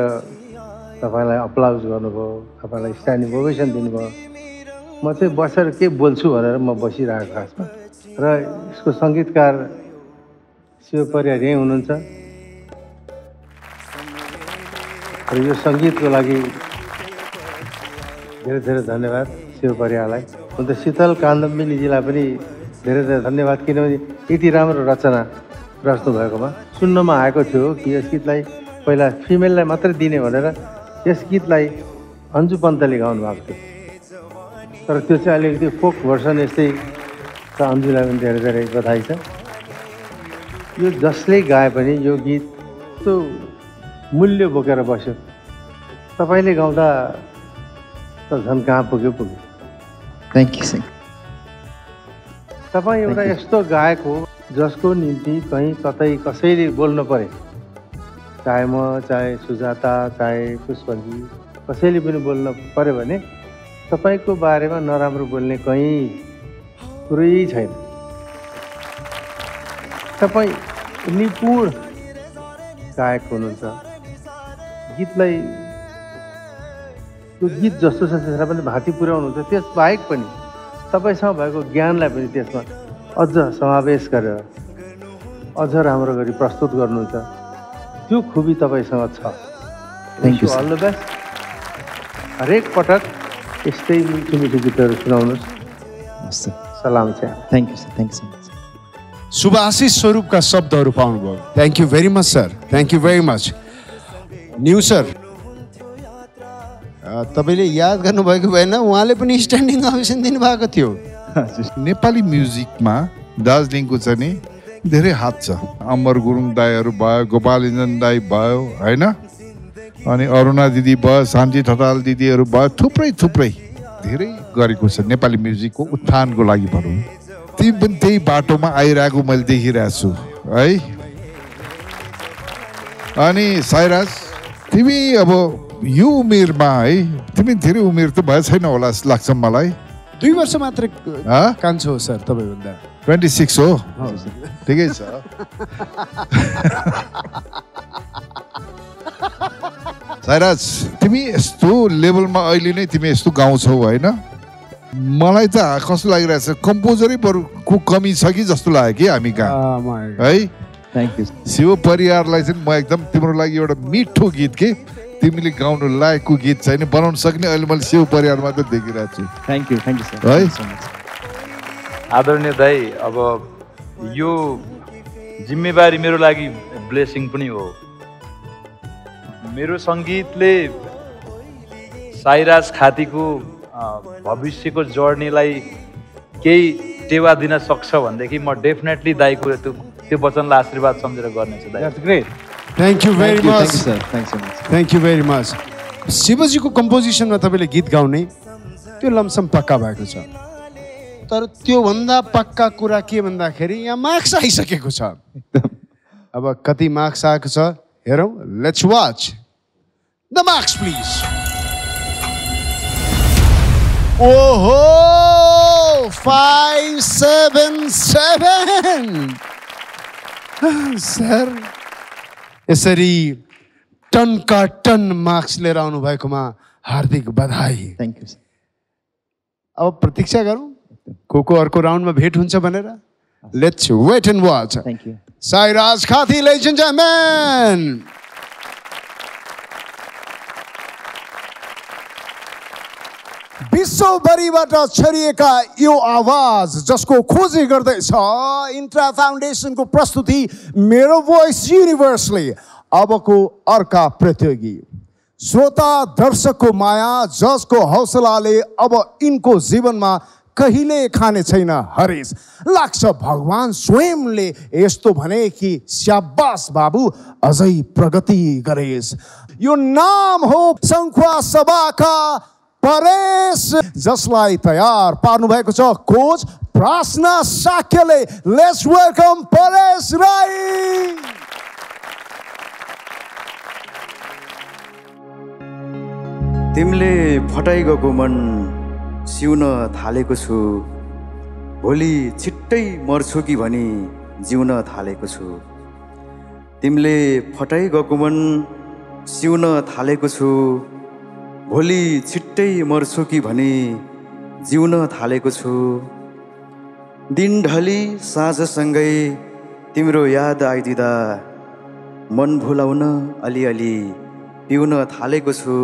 तपाईँलाई अप्लाउज गर्नुभयो तपाईँलाई स्ट्यान्डिङ ओभेसन दिनुभयो। म चाहिँ बसेर के बोल्छु भनेर म बसिरहेको खासमा। र यसको सङ्गीतकार शिव परियार यहीँ हुनुहुन्छ। र यो सङ्गीतको लागि धेरै धेरै धन्यवाद शिव परियारलाई। अन्त शीतल कान्दम्बिनीजीलाई पनि धेरै धेरै धन्यवाद। किनभने यति राम्रो रचना रच्नु भएकोमा सुन्नमा आएको थियो कि यस गीतलाई पहिला फिमेललाई मात्रै दिने भनेर यस गीतलाई अन्जु पन्तले गाउनु भएको थियो। तर त्यो चाहिँ अलिकति फोक भर्सन यस्तै छ अन्जुलाई पनि धेरै धेरै बधाई छ। यो जसले गाए पनि यो गीत त्यो मूल्य बोकेर बस्यो। तपाईँले गाउँदा त झन् कहाँ पुग्यो पुग्यो। थ्याङ्क यू तपाईँ एउटा यस्तो गायक हो जसको निम्ति कहीँ कतै कसैले बोल्नु परे। चाहे म चाहे सुजाता चाहे पुष्पजी कसैले पनि बोल्नु पऱ्यो भने तपाईँको बारेमा नराम्रो बोल्ने कहीँ कुरै छैन। तपाईँ निपुण गायक हुनुहुन्छ। गीतलाई त्यो गीत जस्तो छ त्यसलाई पनि भाती पुर्याउनुहुन्छ। त्यस बाहेक पनि तपाईँसँग भएको ज्ञानलाई पनि त्यसमा अझ समावेश गरेर अझ राम्रो गरी प्रस्तुत गर्नुहुन्छ। त्यो खुबी तपाईँसँग छ। You, sir. All the best हरेक पटक यस्तै मिठो मिठो गीतहरू सुनाउनुहोस्। हस् सलाम चाहिँ thank you sir thank you so much शुभाशिष स्वरूपका शब्दहरू पाउनुभयो। Thank you very much sir thank you very much Nhyoo sir तपाईँले याद गर्नुभएको भएन उहाँले पनि स्ट्यान्डिङ अभिसन दिनुभएको थियो। नेपाली म्युजिकमा दार्जिलिङको चाहिँ धेरै हात छ। अमर गुरुङ दाईहरू भयो गोपाल इन्जन दाई भयो होइन? अनि अरुणा दिदी भयो शान्ति ठटाल दिदीहरू भयो थुप्रै थुप्रै धेरै गरेको छ नेपाली म्युजिकको उत्थानको लागि भनौँ। तिमी पनि त्यही बाटोमा आइरहेको मैले देखिरहेको छु है? अनि साइराज तिमी अब यो उमेरमा है तिमी धेरै उमेर त भए छैन होला जस्तो लाग्छ मलाई। दुई वर्ष मात्रै? कान्छो हो सर तपाईँभन्दा। ट्वेन्टी सिक्स हो। ठिकै छ। साइराज तिमी यस्तो लेभलमा अहिले नै तिमी यस्तो गाउँछौ होइन? मलाई त कस्तो लागिरहेछ कम्पोजरै बरुको कमी छ कि जस्तो लाग्यो कि हामी कहाँ? है? शिव परिवारलाई चाहिँ म एकदम तिम्रो लागि एउटा मिठो गीत के? तिमीले गाउनु लायकको गीत छैन बनाउन सक्ने अहिले मैले शिव परिवारमा त देखिरहेको छु। Thank you thank you sir है? आदरणीय दाई अब यो जिम्मेवारी मेरो लागि ब्लेसिङ पनि हो। मेरो सङ्गीतले साइराज खातीको भविष्यको जर्नीलाई केही टेवा दिन सक्छ भनेदेखि म डेफिनेटली दाईको त्यो त्यो वचनलाई आशीर्वाद सम्झेर गर्नेछु thank you very much much. Thank you very much शिवजीको कम्पोजिसनमा तपाईँले गीत गाउने त्यो लमसम पक्का भएको छ। तर त्योभन्दा पक्का कुरा के भन्दाखेरि यहाँ मार्क्स आइसकेको छ अब कति मार्क्स आएको छ हेरौँ let's watch the marks please ओहो फाइभ सेभेन सेभेन सर यसरी टनका टन मार्क्स लिएर आउनु भएकोमा हार्दिक बधाई थ्याङ्क यू अब प्रतीक्षा गरौँ को को अर्को राउन्डमा भेट हुन्छ भनेर? Let's wait and watch thank you Sairaj Khati ladies and gentlemen विश्वभरिबाट छरिएका यो आवाज जसको खोजी गर्दैछ इन्ट्रा फाउन्डेसनको प्रस्तुति मेरो भोइस युनिभर्सले अबको अर्का प्रतियोगी। श्रोता दर्शकको माया जसको हौसलाले अब यिनको जीवनमा कहिले खाने छैन हरेस। लाग्छ भगवान् स्वयंले यस्तो भने कि स्याबास बाबु अझै प्रगति गरेस। यो नाम हो सङ्खुवा सभाका परेश जसलाई तयार पार्नु भएको छ कोच प्रार्थना साक्यले लेट्स वेलकम परेश राई! तिमीले फटाइगएको मन सिउन थालेको छु। भोलि छिट्टै मर्छु कि भनी जिउन थालेको छु। तिमीले फटाइगएको मन सिउन थालेको छु। भोलि छिट्टै मर्छु कि भनी जिउन थालेको छु। दिन ढली साँझसँगै तिम्रो याद आइदिँदा मन भुलाउन अलिअलि पिउन थालेको छु।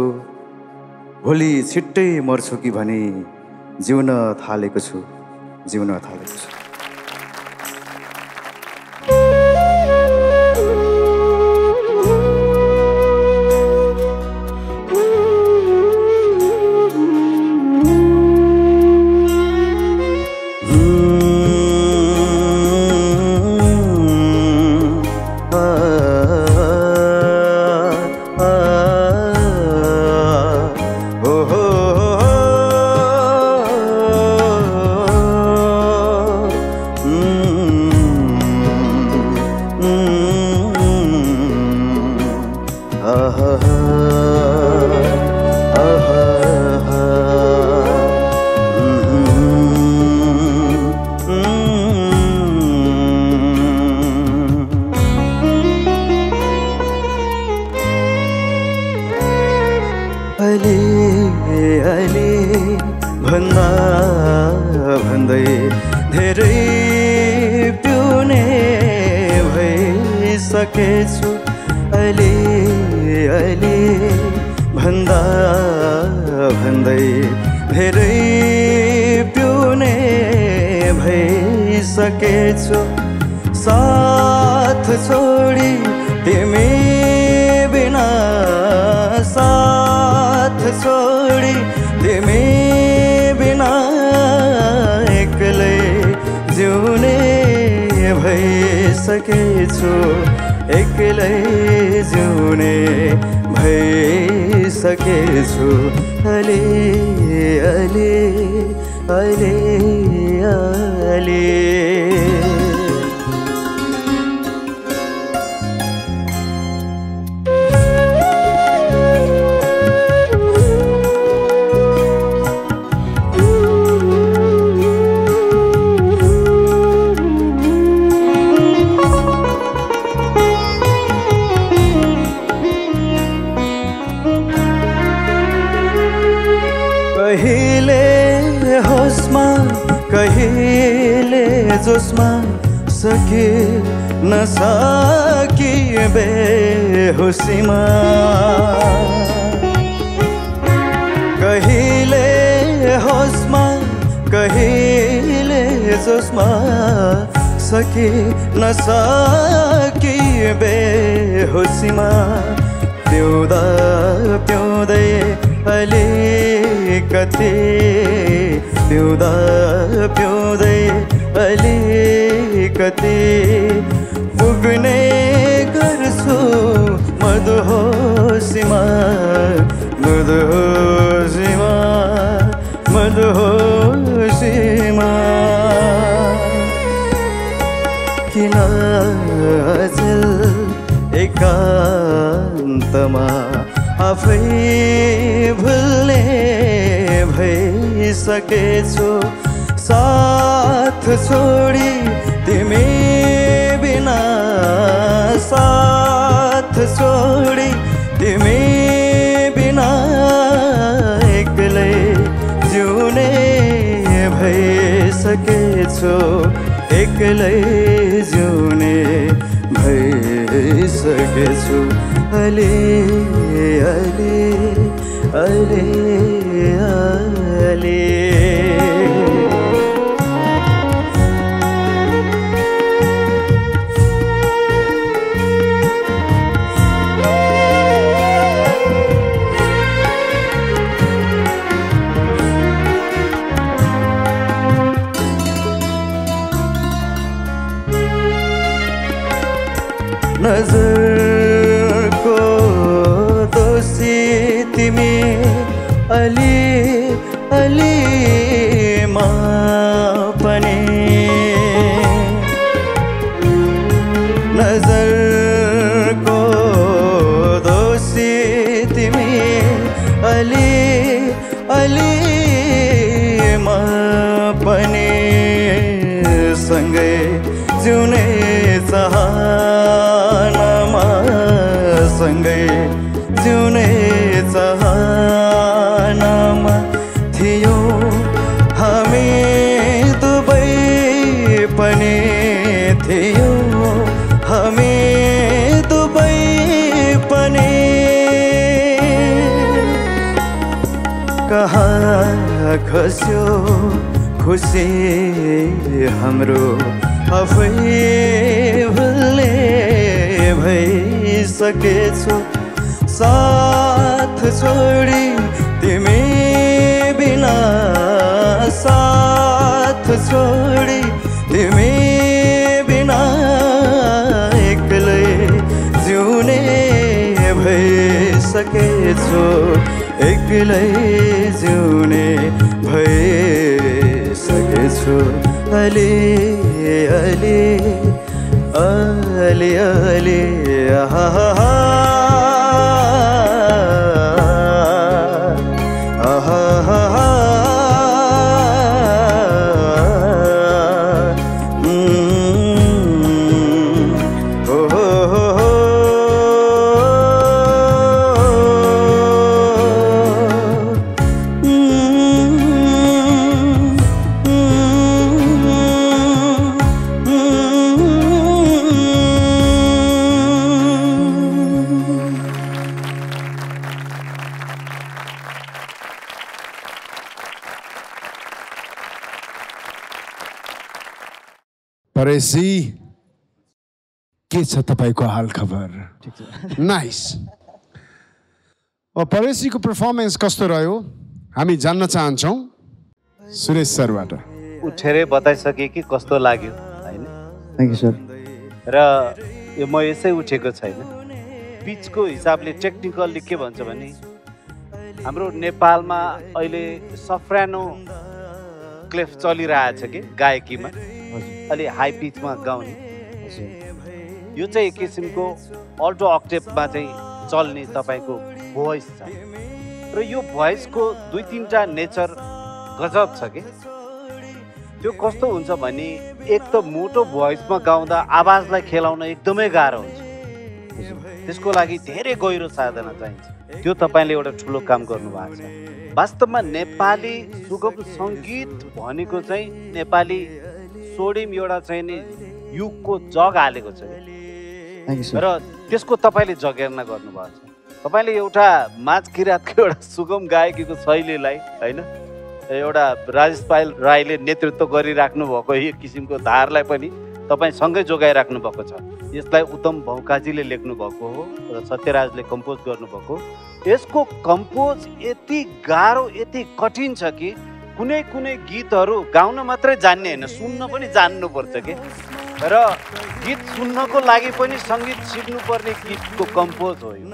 भोलि छिट्टै मर्छु कि भने जिउन थालेको छु जिउन थालेको छु। होसमा कहिले जोसमा सके नसकी बेहोसीमा। कहिले होसमा कहिले जोसमा सके नसकी बेहोसीमा। पिउँदा पिउँदै अलिकति पिउँदा पिउँदै अलिकति पुग्ने गर्छु मधुहोसीमा मधुहोसीमा मधुहोसीमा। किन अचेल एकान्तमा आफै भुल्ने भइसकेछु। साथ छोडी तिमी बिना साथ छोडी तिमी बिना एक्लै जिउने भइसकेछु। एक्लै जिउने भइसकेछु। अलि अलि अलि। अलि खस्यो खुसी हाम्रो आफै भुल्ने भइसकेछु। साथ छोडी तिमी बिना साथ छोडी तिमी बिना एक्लै जिउने भइसकेछु। एक्लै जिउने भइसकेछु अलि अलि अलि अलि आहा। तपाईँको हाल खबर नाइस परेशीको पर्फर्मेन्स कस्तो रह्यो हामी जान्न चाहन्छौँ सुरेश सरबाट उठेरै बताइसके कि कस्तो लाग्यो होइन थ्याङ्क यू सर र यो म यसै उठेको छैन पिचको हिसाबले टेक्निकल्ली के भन्छ भने हाम्रो नेपालमा अहिले सफ्रानो क्लेफ चलिरहेछ कि गायकीमा अलि हाई पिचमा गाउने यो चाहिँ एक किसिमको अल्टो अक्टेपमा चाहिँ चल्ने तपाईँको भोइस छ। र यो भोइसको दुई तिनवटा नेचर गजब छ कि? त्यो कस्तो हुन्छ भने एक त मोटो भोइसमा गाउँदा आवाजलाई खेलाउन एकदमै गाह्रो हुन्छ। त्यसको लागि धेरै गहिरो साधना चाहिन्छ। त्यो तपाईँले एउटा ठुलो काम गर्नुभएको छ। वास्तवमा नेपाली सुगम सङ्गीत भनेको चाहिँ नेपाली सोडिम एउटा चाहिँ नि युगको जग हालेको छ। र त्यसको तपाईँले जगेर्ना गर्नुभएको छ। तपाईँले एउटा माझ किराँतको एउटा सुगम गायकीको शैलीलाई होइन एउटा राजेश पायल राईले नेतृत्व गरिराख्नु भएको एक किसिमको धारलाई पनि तपाईँ सँगै जोगाइराख्नु भएको छ। यसलाई उत्तम भौकाजीले लेख्नु भएको हो र सत्यराजले कम्पोज गर्नुभएको यसको कम्पोज यति गाह्रो यति कठिन छ कि कुनै कुनै गीतहरू गाउन मात्रै जान्ने होइन सुन्न पनि जान्नुपर्छ कि? र गीत सुन्नको लागि पनि सङ्गीत सिक्नुपर्ने गीतको कम्पोज हो यो।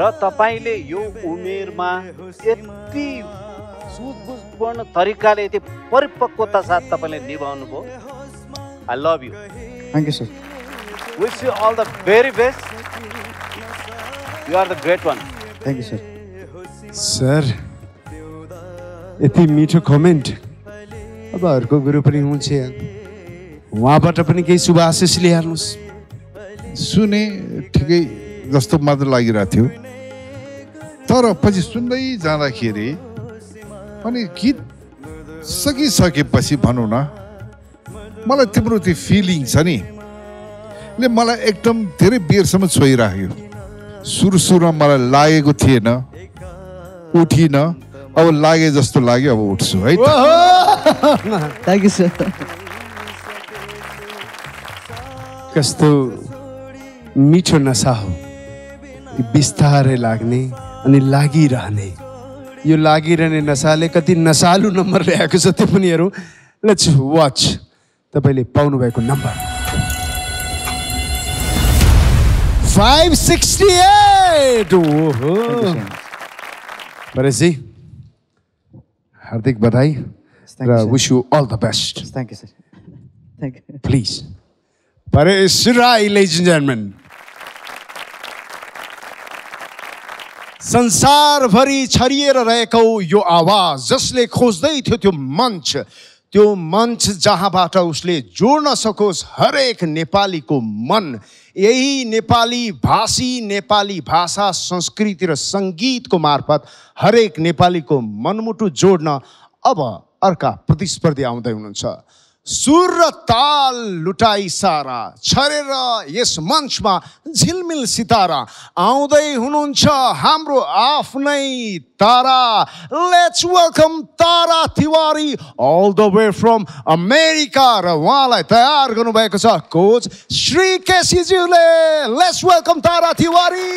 र तपाईँले यो उमेरमा यति सुझबुझपूर्ण तरिकाले यति परिपक्वता साथ तपाईँले निभाउनु भयो I love you thank you sir wish you all the very best you are the great one thank you sir sir यति मिठो कमेन्ट अब अर्को गुरु पनि हुन्छ उहाँबाट पनि केही शुभ आशिष लिइहाल्नुहोस्। सुने ठिकै जस्तो मात्र लागिरहेको थियो। तर पछि सुन्दै जाँदाखेरि अनि गीत सकिसकेपछि भनौँ न मलाई तिम्रो त्यो फिलिङ छ नि ले मलाई एकदम धेरै बेरसम्म छोइराख्यो। सुरु सुरुमा मलाई लागेको थिएन उठिन अब लागे जस्तो लाग्यो अब उठ्छु है त। थ्याङ्क यू सर कस्तो मिठो नसा हो। बिस्तारै लाग्ने अनि लागिरहने। यो लागिरहने नसाले कति नसालु नम्बर ल्याएको छ त्यो पनि हेरौँ। लेट्स वाच तपाईँले पाउनुभएको नम्बर। 568 ओहो! परेशजी। हार्दिक बधाई wish you all the best thank you sir thank you please Paresh ladies and gentlemen संसार संसारभरि छरिएर रहेको यो आवाज़। जसले खोज्दै थियो त्यो मञ्च त्यो मञ्च जहाँबाट उसले जोड्न सकोस् हरेक नेपालीको मन। यही नेपाली भाषी नेपाली भाषा संस्कृति र सङ्गीतको मार्फत हरेक नेपालीको मनमुटु जोड्न अब अर्का प्रतिस्पर्धी आउँदै हुनुहुन्छ। सुर र ताल लुटाई सारा छरेर यस मञ्चमा झिलमिल सितारा। आउँदै हुनुहुन्छ हाम्रो आफ्नै Tara. Let's welcome Tara Tiwari all the way from America र उहाँलाई तयार गर्नुभएको छ coach Shri केसीज्यूले। Let's welcome Tara Tiwari.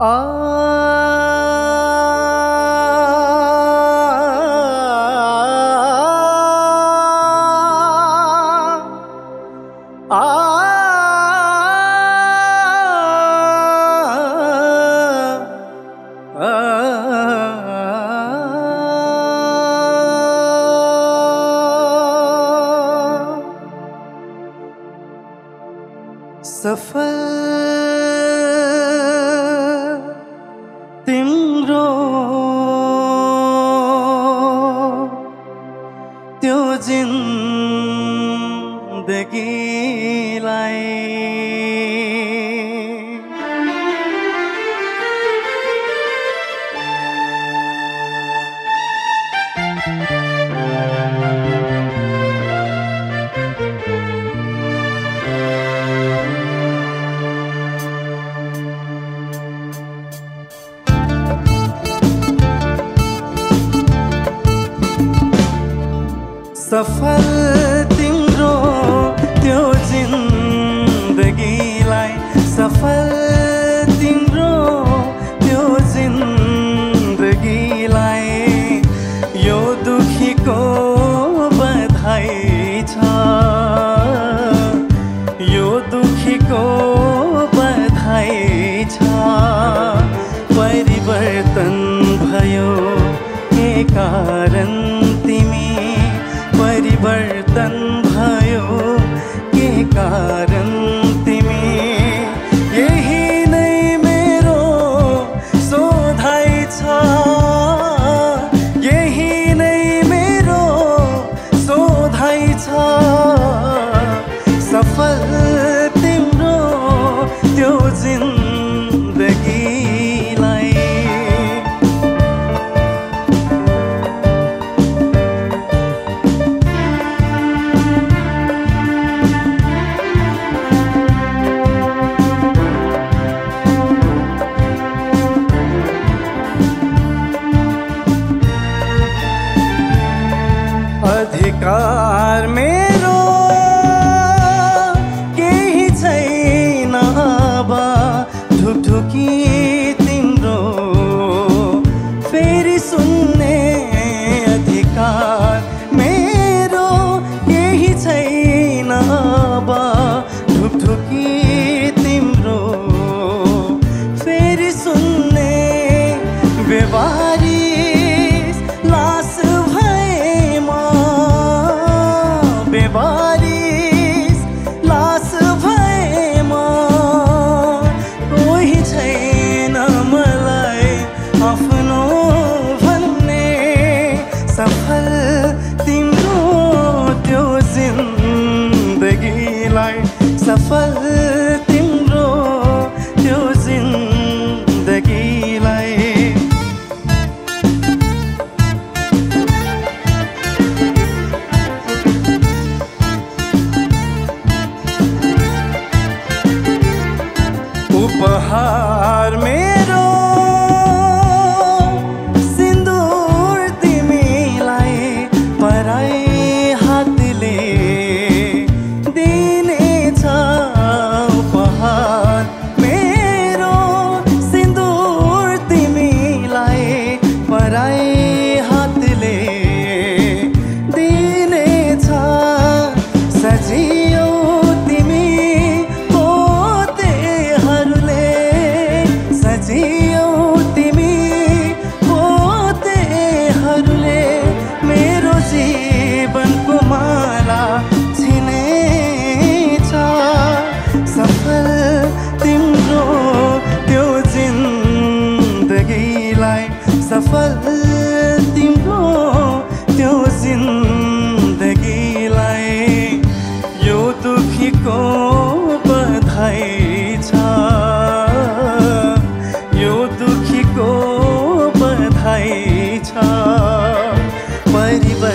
सफल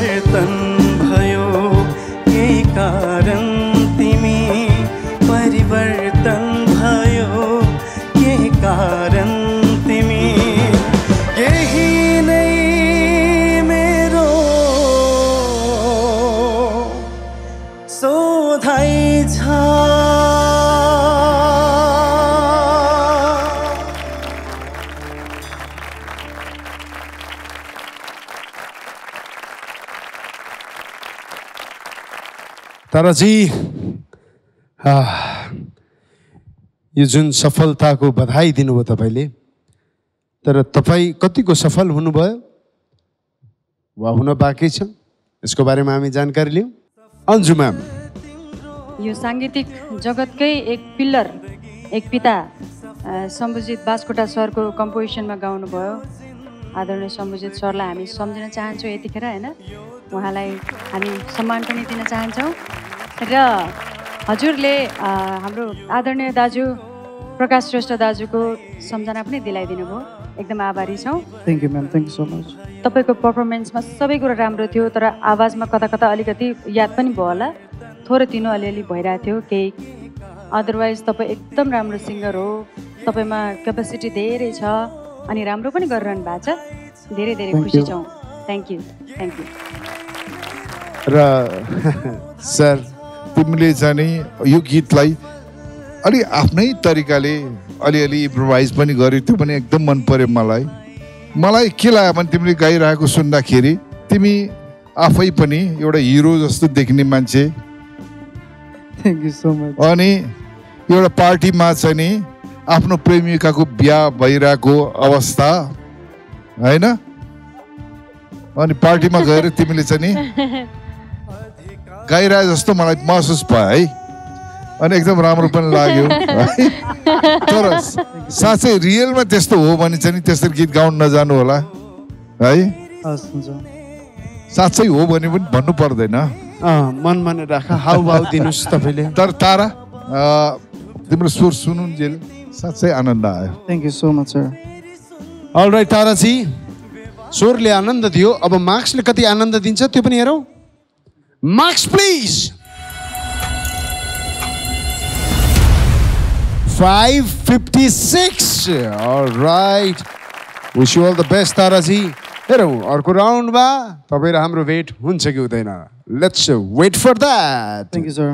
परिवर्तन भयो यही कारण। आह, यो जुन सफलताको बधाई दिनुभयो तपाईँले तर तपाईँ कतिको सफल हुनुभयो? वा हुन बाँकी छ? यसको बारेमा हामी जानकारी लियौँ। अन्जु म्याम। यो साङ्गीतिक जगतकै एक पिल्लर एक पिता अ, शम्भुजित बास्कोटा सरको कम्पोजिसनमा गाउनुभयो। आदरणीय शम्भुजित सरलाई हामी सम्झिन चाहन्छौँ यतिखेर होइन? उहाँलाई हामी सम्मान पनि दिन चाहन्छौँ। र हजुरले हाम्रो आदरणीय दाजु प्रकाश श्रेष्ठ दाजुको सम्झना पनि दिलाइदिनु भयो एकदम आभारी छौँ। Thank you ma'am thank you so much तपाईँको पर्फर्मेन्समा सबै कुरो राम्रो थियो तर आवाजमा कता कता अलिकति याद पनि भयो होला। थोरै तिनो अलिअलि भइरहेको थियो केही। अदरवाइज तपाईँ एकदम राम्रो सिङ्गर हो। तपाईँमा क्यापेसिटी धेरै छ अनि राम्रो पनि गरिरहनु भएको छ। धेरै धेरै खुसी. छौँ। थ्याङ्क यू थ्याङ्क यू र सर तिमीले चाहिँ नि यो गीतलाई अलि आफ्नै तरिकाले अलिअलि इम्प्रोभाइज पनि गर्यो। त्यो पनि एकदम मन पर्यो मलाई। मलाई के लाग्यो भने तिमीले गाइरहेको सुन्दाखेरि तिमी आफै पनि एउटा हिरो जस्तो देखिने मान्छे। थ्याङ्क यू सो मच अनि एउटा पार्टीमा चाहिँ नि आफ्नो प्रेमिकाको बिहा भइरहेको अवस्था होइन? अनि पार्टीमा गएर तिमीले चाहिँ नि गाइरहे जस्तो मलाई महसुस भयो है? अनि एकदम राम्रो पनि लाग्यो है? तर साँच्चै रियलमा त्यस्तो हो भने चाहिँ त्यसरी गीत गाउन नजानु होला है? साँच्चै हो भने पनि भन्नु पर्दैन। मनमा नै राख हाउभाउ दिनुहोस् तपाईँले। तर तारा अ, तिम्रो स्वर सुनुन्जेल साँच्चै आनन्द आयो। Thank you so much sir alright Taraji. स्वरले आनन्द दियो। अब मार्क्सले कति आनन्द दिन्छ त्यो पनि हेरौँ। Marks please five fifty six right wish you all the best Taraji हेरौँ अर्को राउन्डमा तपाईँ र हाम्रो भेट हुन्छ कि हुँदैन? Let's wait for that thank you sir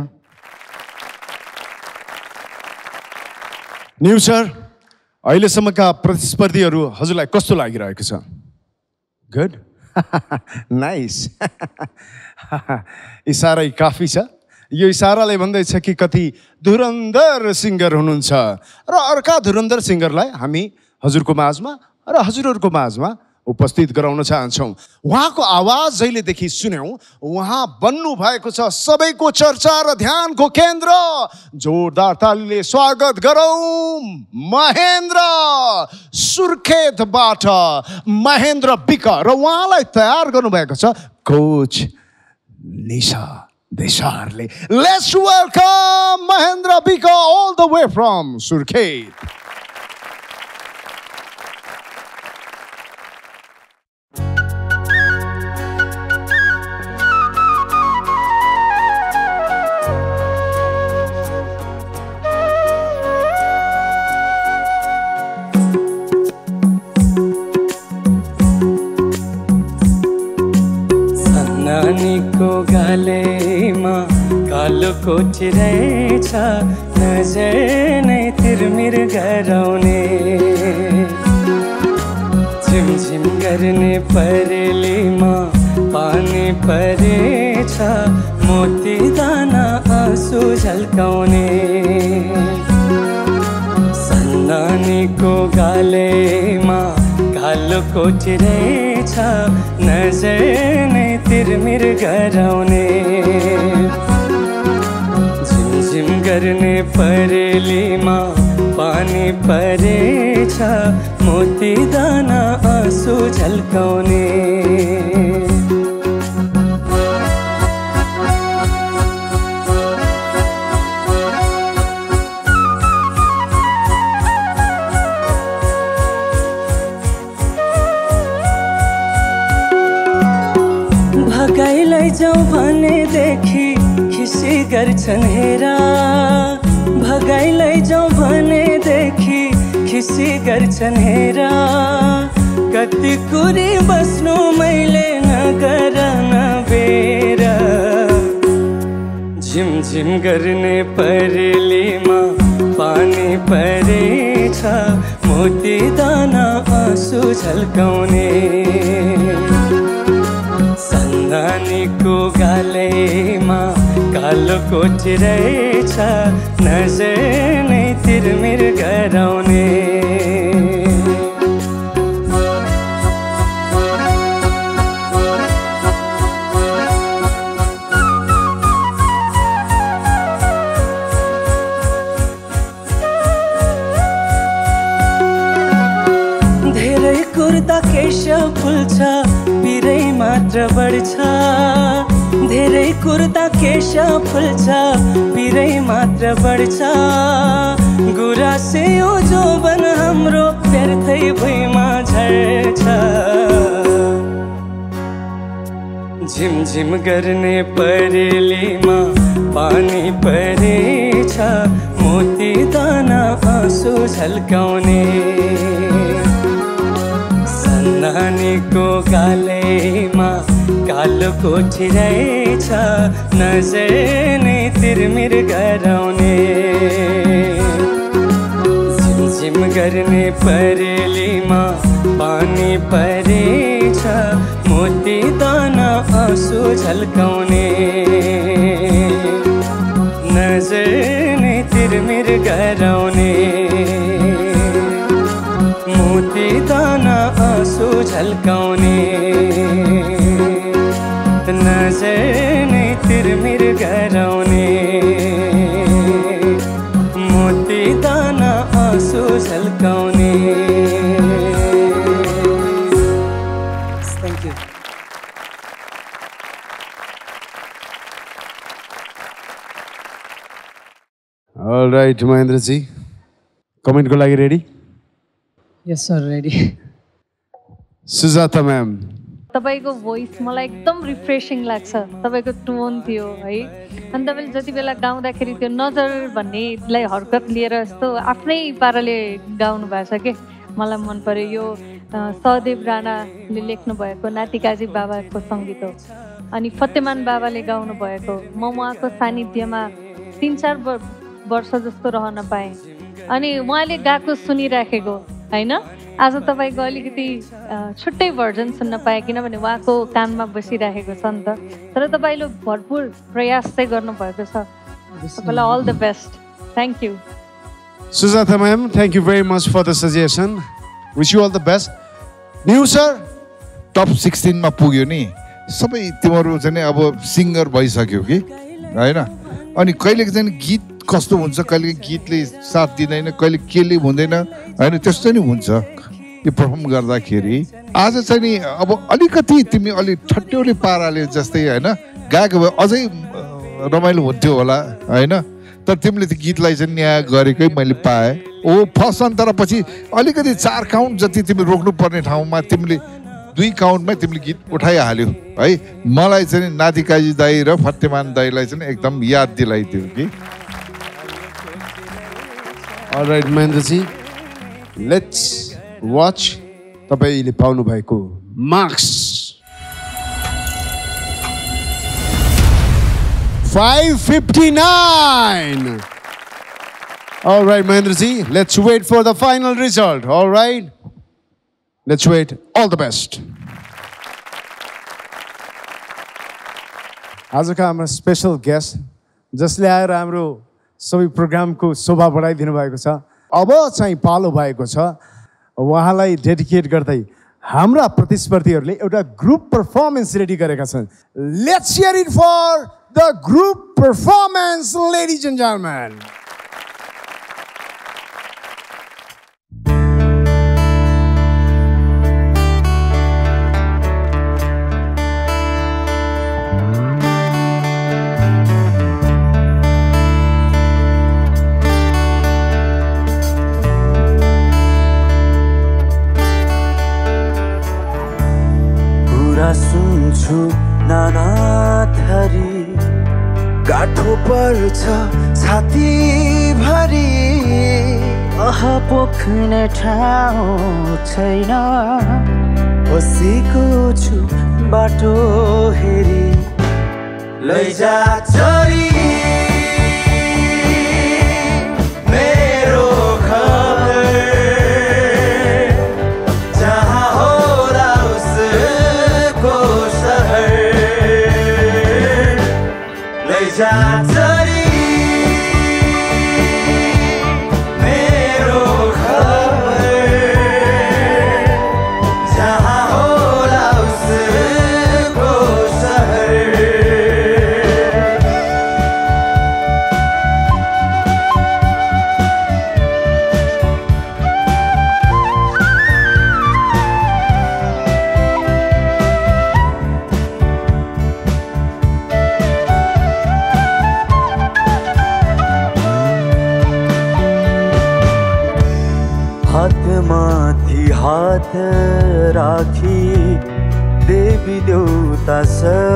new sir अहिलेसम्मका प्रतिस्पर्धीहरू हजुरलाई कस्तो लागिरहेको छ? गुड नाइस इसारै काफी छ। यो इसाराले भन्दैछ कि कति धुरन्धर सिङ्गर हुनुहुन्छ। र अर्का धुरन्धर सिङ्गरलाई हामी हजुरको माझमा र हजुरहरूको माझमा उपस्थित गराउन चाहन्छौँ। उहाँको आवाज जहिलेदेखि सुन्यौँ उहाँ बन्नु भएको छ सबैको चर्चा र ध्यानको केन्द्र। जोरदार तालीले स्वागत गरौँ महेन्द्र सुर्खेतबाट। महेन्द्र विक र उहाँलाई तयार गर्नुभएको छ coach Nisha Desharli. Let's welcome Mahendra Bika all the way from Surkhet. कालो कोठी रहेछ नजर नै तिरमिर गराउने। झिमझिम गर्ने परेलीमा पानी परेछ मोती दाना आँसु झल्काउने। सन्नानीको गालेमा कालो कोठी रहेछ नजर नै तिरमिर गराउने। गर्ने परेलीमा पानी परेछ मोती दाना आँसु झल्काउने लैजाउँ भनेदेखि खिसी गर्छन् हेरा। खिसी गर्छन् हेरा कति कुरी बस्नु मैले नगर नबेरा झिमझिम गर्ने परेलीमा पानी परेछ। मोती दाना आँसु झल्काउने। सन्धानीको गालैमा कालो कोठी रहेछ नजर नै तिरमिर गराउने। धेरै कुर्दा केश फुल्छ पिरै मात्र बढ्छ। कुर्दा केश फुल्छ पिरै मात्र बढ्छ। गुरासे जोबन हाम्रो व्यर्थै भुइँमा झर्छ। झिमझिम गर्ने परेलीमा पानी परेछ मोती दाना आँसु झल्काउने। सन्नानीको गालैमा कालो कोठी रहेछ। नजर नै तिरमिर गराउने। झिमझिम गर्ने परेलीमा पानी परेछ। मोती दाना आँसु झल्काउने। नजर नै तिरमिर गराउने। मोती दाना आँसु झल्काउने नज़र नै तिरमिर गराउने मोती दाना आँसु झल्काउने यू All right, महेन्द्रजी कमेन्टको लागि ready yes sir ready Sujata ma'am तपाईँको भोइस मलाई एकदम रिफ्रेसिङ लाग्छ। तपाईँको टोन थियो है। अनि तपाईँले जति बेला गाउँदाखेरि त्यो नजर भन्नेलाई हरकत लिएर यस्तो आफ्नै पाराले गाउनु भएको छ कि? मलाई मन पर्यो यो सहदेव राणाले लेख्नु भएको नातिकाजी बाबाको सङ्गीत हो। अनि फतेमान बाबाले गाउनु भएको म उहाँको सानिध्यमा तिन चार वर- वर्ष जस्तो रहन पाएँ। अनि उहाँले गाएको सुनिराखेको होइन? आज तपाईँको अलिकति छुट्टै भर्जन सुन्न पाएँ किनभने उहाँको कानमा बसिराखेको छ नि त। तर तपाईँले भरपुर प्रयास चाहिँ गर्नुभएको छ। तपाईँलाई all the best thank you Sujata ma'am thank you very much for the suggestion wish you all the best new sir top सिक्सटिनमा पुग्यो नि। सबै तिमीहरू चाहिँ नि अब सिङ्गर भइसक्यो कि? होइन? अनि कहिले चाहिँ गीत कस्तो हुन्छ? कहिले गीतले साथ दिँदैन कहिले केले हुँदैन? होइन त्यस्तो नि हुन्छ। यो पर्फर्म गर्दाखेरि आज चाहिँ नि अब अलिकति तिमी अलिक ठट्यौली पाराले जस्तै होइन? गाएको भए अझै रमाइलो हुन्थ्यो होला होइन? तर तिमीले त्यो गीतलाई चाहिँ न्याय गरेकै मैले पाएँ। ओ फर्स्ट अन्तर पछि अलिकति चार काउन्ट जति तिमी रोक्नु पर्ने ठाउँमा तिमीले दुई काउन्टमै तिमीले गीत उठाइहाल्यो है? मलाई चाहिँ नातिकाजी दाई र फतेमान दाईलाई चाहिँ एकदम याद दिलाइदियो कि। Right, महेन्द्रजी लेट्स वाच तपाईँले पाउनु भएको marks five fifty nine All right, Mahendraji, let's wait for the final result. All right? Let's wait. All the best. आजका हाम्रो स्पेसल गेस्ट जसले आएर हाम्रो सबै प्रोग्रामको शोभा बढाइदिनु भएको छ। अब चाहिँ पालो भएको छ। उहाँलाई डेडिकेट गर्दै हाम्रा प्रतिस्पर्धीहरूले एउटा ग्रुप पर्फर्मेन्स रेडी गरेका छन्। Let's hear it for the group performance ladies and gentlemen पर्छ छातीभरि। अह पोख्ने ठाउँ छैन। बसेको छु बाटो हेरी। लैजा छोरी मेरो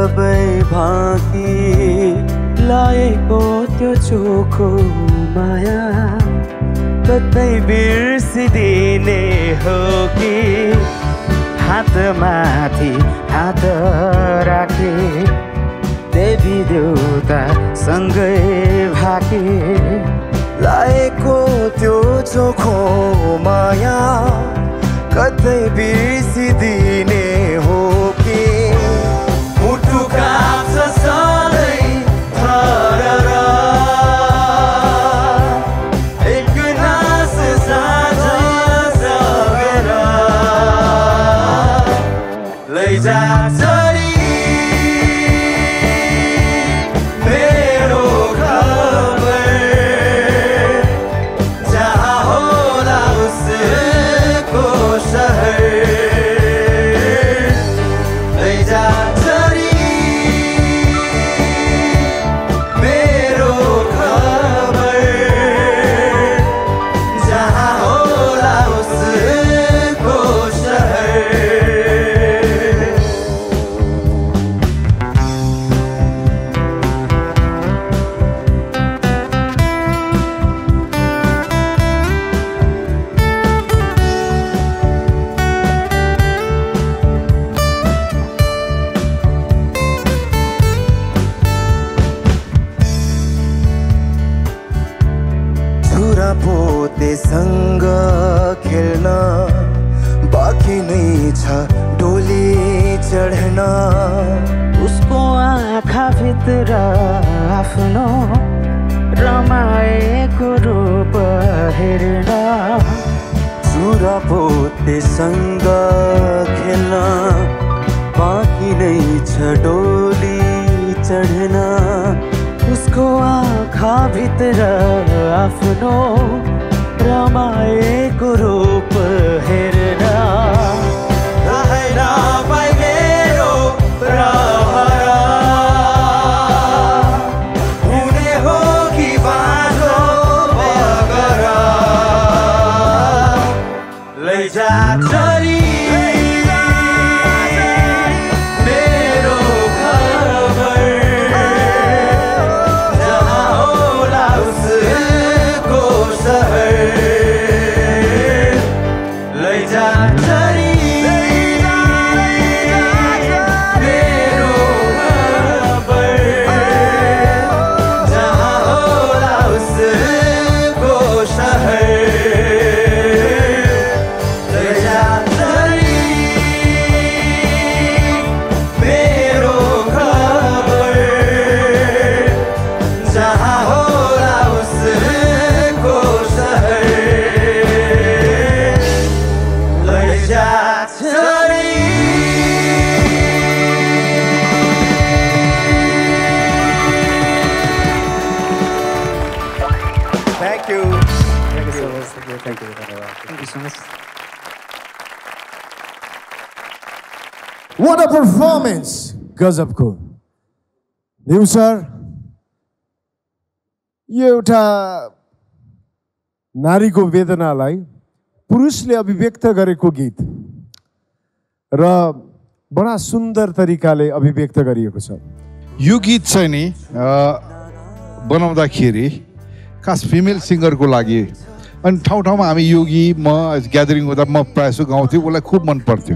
सबै भाकी लाएको त्यो चोखो माया कतै बिर्सिदिने हो कि? हातमाथि हात राखे देवी देउता सँगै भाके लाएको त्यो चोखो माया कतै बिर्सिदिने पोतेसँग खेलना। बाकी नहीं छ चढ़ना। उसको आखा भित्र आफ्नो। रमाएको रूप हेरेर लैजा performance! गजबको न्यु सर यो एउटा नारीको वेदनालाई पुरुषले अभिव्यक्त गरेको गीत र बडा सुन्दर तरिकाले अभिव्यक्त गरिएको छ। यो गीत चाहिँ नि बनाउँदाखेरि खास फिमेल सिङ्गरको लागि अनि ठाउँ ठाउँमा हामी योगी म ग्यादरिङ हुँदा म प्रायः गाउँथेँ उसलाई खुब मन पर्थ्यो।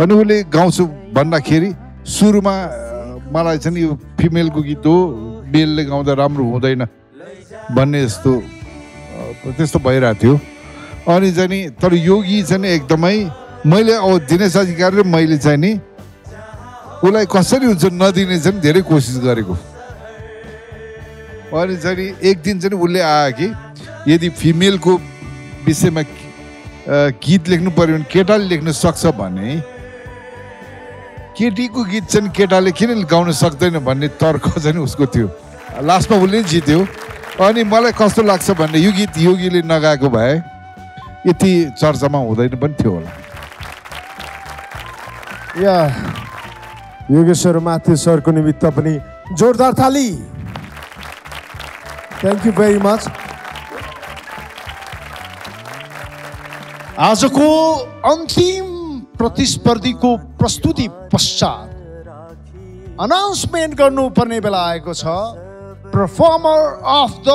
अनि उसले गाउँछु भन्दाखेरि सुरुमा मलाई चाहिँ यो फिमेलको गीत हो मेलले गाउँदा राम्रो हुँदैन भन्ने जस्तो त्यस्तो भइरहेको थियो। अनि चाहिँ नि तर यो गीत चाहिँ एकदमै मैले अब दिनेश अधिकारी मैले चाहिँ नि उसलाई कसरी हुन्छ नदिने चाहिँ धेरै कोसिस गरेको। अनि चाहिँ नि एक दिन चाहिँ उसले आयो कि यदि फिमेलको विषयमा गीत लेख्नु पर्यो भने केटाले लेख्न सक्छ भने केटीको गीत चाहिँ केटाले किन गाउन सक्दैन भन्ने तर्क चाहिँ उसको थियो। लास्टमा उसले नै जित्यो। अनि मलाई कस्तो लाग्छ भन्ने यो गीत योगीले नगाएको भए यति चर्चामा हुँदैन पनि थियो होला। या योगेश्वर माथि सरको निमित्त पनि जोरदार थाली। थ्याङ्क यू भेरी मच आजको अन्तिम प्रतिस्पर्धीको प्रस्तुति पश्चात अनाउन्समेन्ट गर्नुपर्ने बेला आएको छ पर्फर्मर अफ द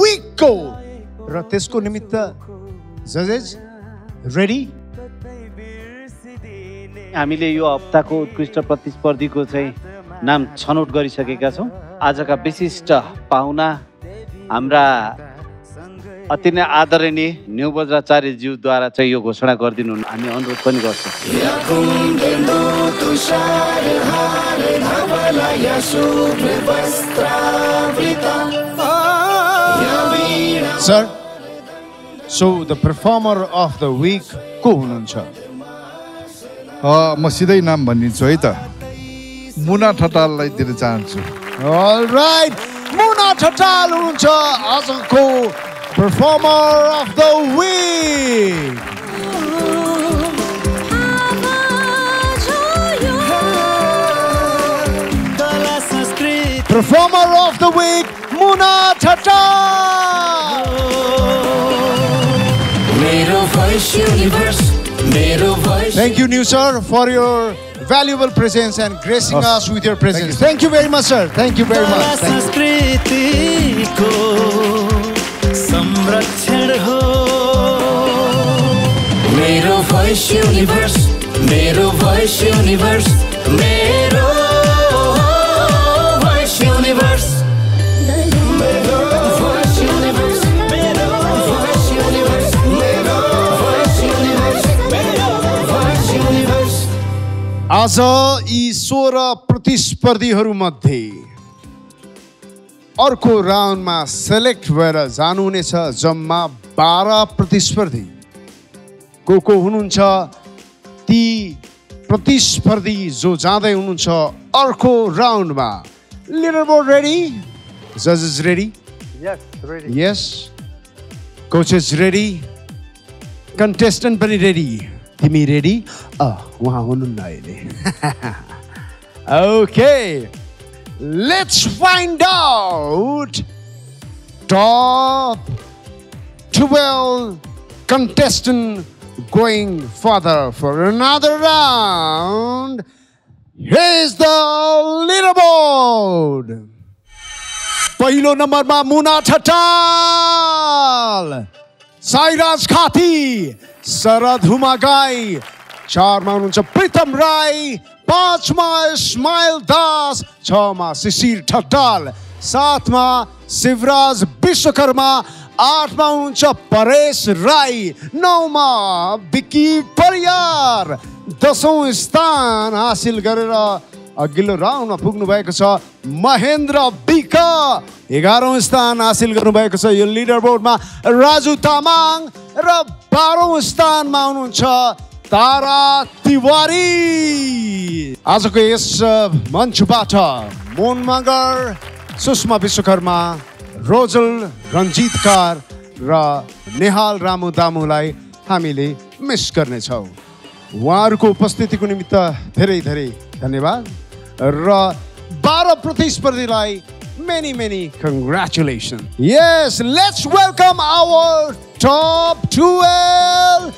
विकको र त्यसको निमित्त जजेस रेडी हामीले यो हप्ताको उत्कृष्ट प्रतिस्पर्धीको चाहिँ नाम छनौट गरिसकेका छौँ। आजका विशिष्ट पाहुना हाम्रा अति नै आदरणीय न्यु बज्राचार्यज्यूद्वारा चाहिँ यो घोषणा गरिदिनु हामी अनुरोध पनि गर्छौँ। Sir so the performer of the week को हुनुहुन्छ? अ, म सिधै नाम भनिदिन्छु है त। मुना ठटाललाई दिन चाहन्छु। राइट मुना ठटाल हुनुहुन्छ। आजको Performer of the Week. Performer of the Week, Muna Chacha! Thank you, new sir, for your valuable presence and gracing awesome. us with your presence. Thank you, Thank you very much, sir. Thank you very much. संरक्षण हो। मेरो voice universe मेरो voice universe मेरो voice universe आज यी सोह्र प्रतिस्पर्धीहरूमध्ये अर्को राउन्डमा सेलेक्ट भएर जानुहुनेछ जम्मा बाह्र प्रतिस्पर्धी। को को हुनुहुन्छ? ती प्रतिस्पर्धी जो जाँदै हुनुहुन्छ अर्को राउन्डमा। लिडर बोर्ड रेडी जजेस ready. Yes coaches ready contestant पनि रेडी तिमी रेडी अ उहाँ हुनुहुन्न अहिले। Okay let's find out top 12 contestant going further for another round. Here's the leaderboard. पहिलो नम्बरमा मुना ठटाल साइराज खाती शरद हुमा गाई चारमा हुनुहुन्छ प्रितम राई पाँचमा इस्माइल दास छमा शिशिर ठट्टाल सातमा शिवराज विश्वकर्मा आठमा हुनुहुन्छ परेश राई नौमा विकी परियार। दसौँ स्थान हासिल गरेर अघिल्लो राउन्डमा पुग्नु भएको छ महेन्द्र विक एघारौँ स्थान हासिल गर्नुभएको छ यो लिडर बोर्डमा राजु तामाङ र बाह्रौँ स्थानमा हुनुहुन्छ तारा तिवारी। आजको यस मञ्चबाट मोहन मगर सुषमा विश्वकर्मा रोजल रन्जितकार र नेहाल रामु दामुलाई हामीले मिस गर्नेछौँ। उहाँहरूको उपस्थितिको निमित्त धेरै धेरै धन्यवाद र बाह्र प्रतिस्पर्धीलाई many many congratulation yes let's welcome our top twelve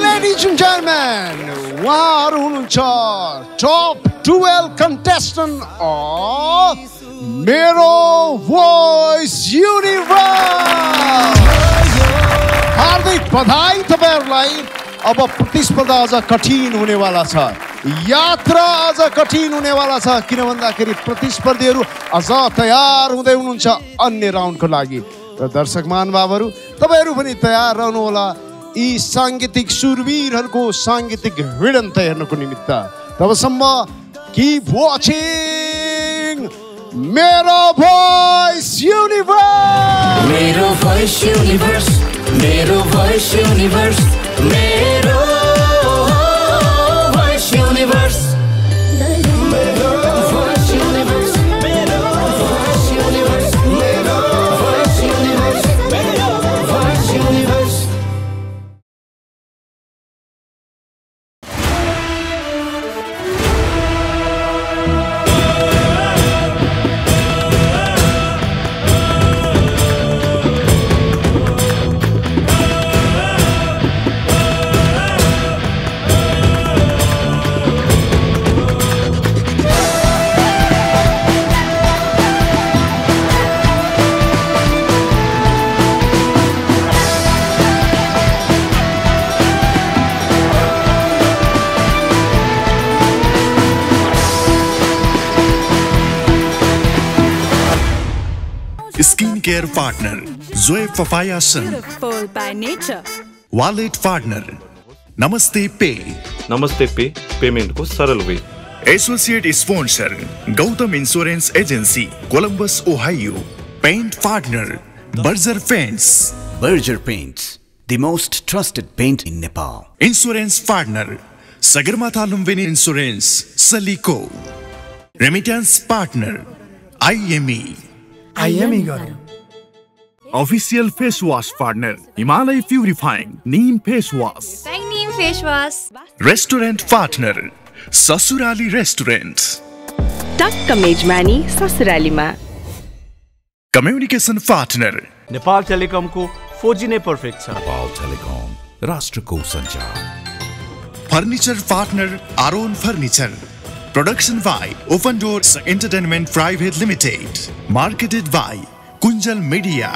Ladies and gentlemen, Varun Char, top 12 contestant of Mero Voice Universe! Hardik Badhai Taberlai अब प्रतिस्पर्धा अझ कठिन हुनेवाला छ। यात्रा अझ कठिन हुनेवाला छ किन भन्दाखेरि प्रतिस्पर्धीहरू अझ तयार हुँदै हुनुहुन्छ अन्य राउन्डको लागि। र दर्शक महानुभावहरू तपाईँहरू पनि तयार रहनुहोला। यी साङ्गीतिक सुरवीरहरूको साङ्गीतिक भिडन्त हेर्नको निमित्त। तबसम्म वाचिङ मेरो भोइस युनिभर्स मेरो भोइस युनिभर्स मेरो Voice Universe Romero. care partner, Zoe Fafaya Sun. Beautiful by nature. Wallet partner, Namaste Pay. Namaste Pay, payment को सरल way. Associate sponsor, Gautam Insurance Agency, Columbus, Ohio. Paint partner, Berger Paints. Berger Paints, the most trusted paint in Nepal. Insurance partner, Sagarmatha Lumvini Insurance, Salico. Remittance partner, IME. IME గారు official face wash partner Himalaya purifying neem face wash neem face wash restaurant partner Sasurali restaurant टक्क मेजमानी ससुरालीमा communication partner Nepal टेलिकमको फोजी ने perfect छ Nepal telecom राष्ट्र को संचार furniture partner Aaron furniture production by open doors entertainment private limited marketed by Kunjal media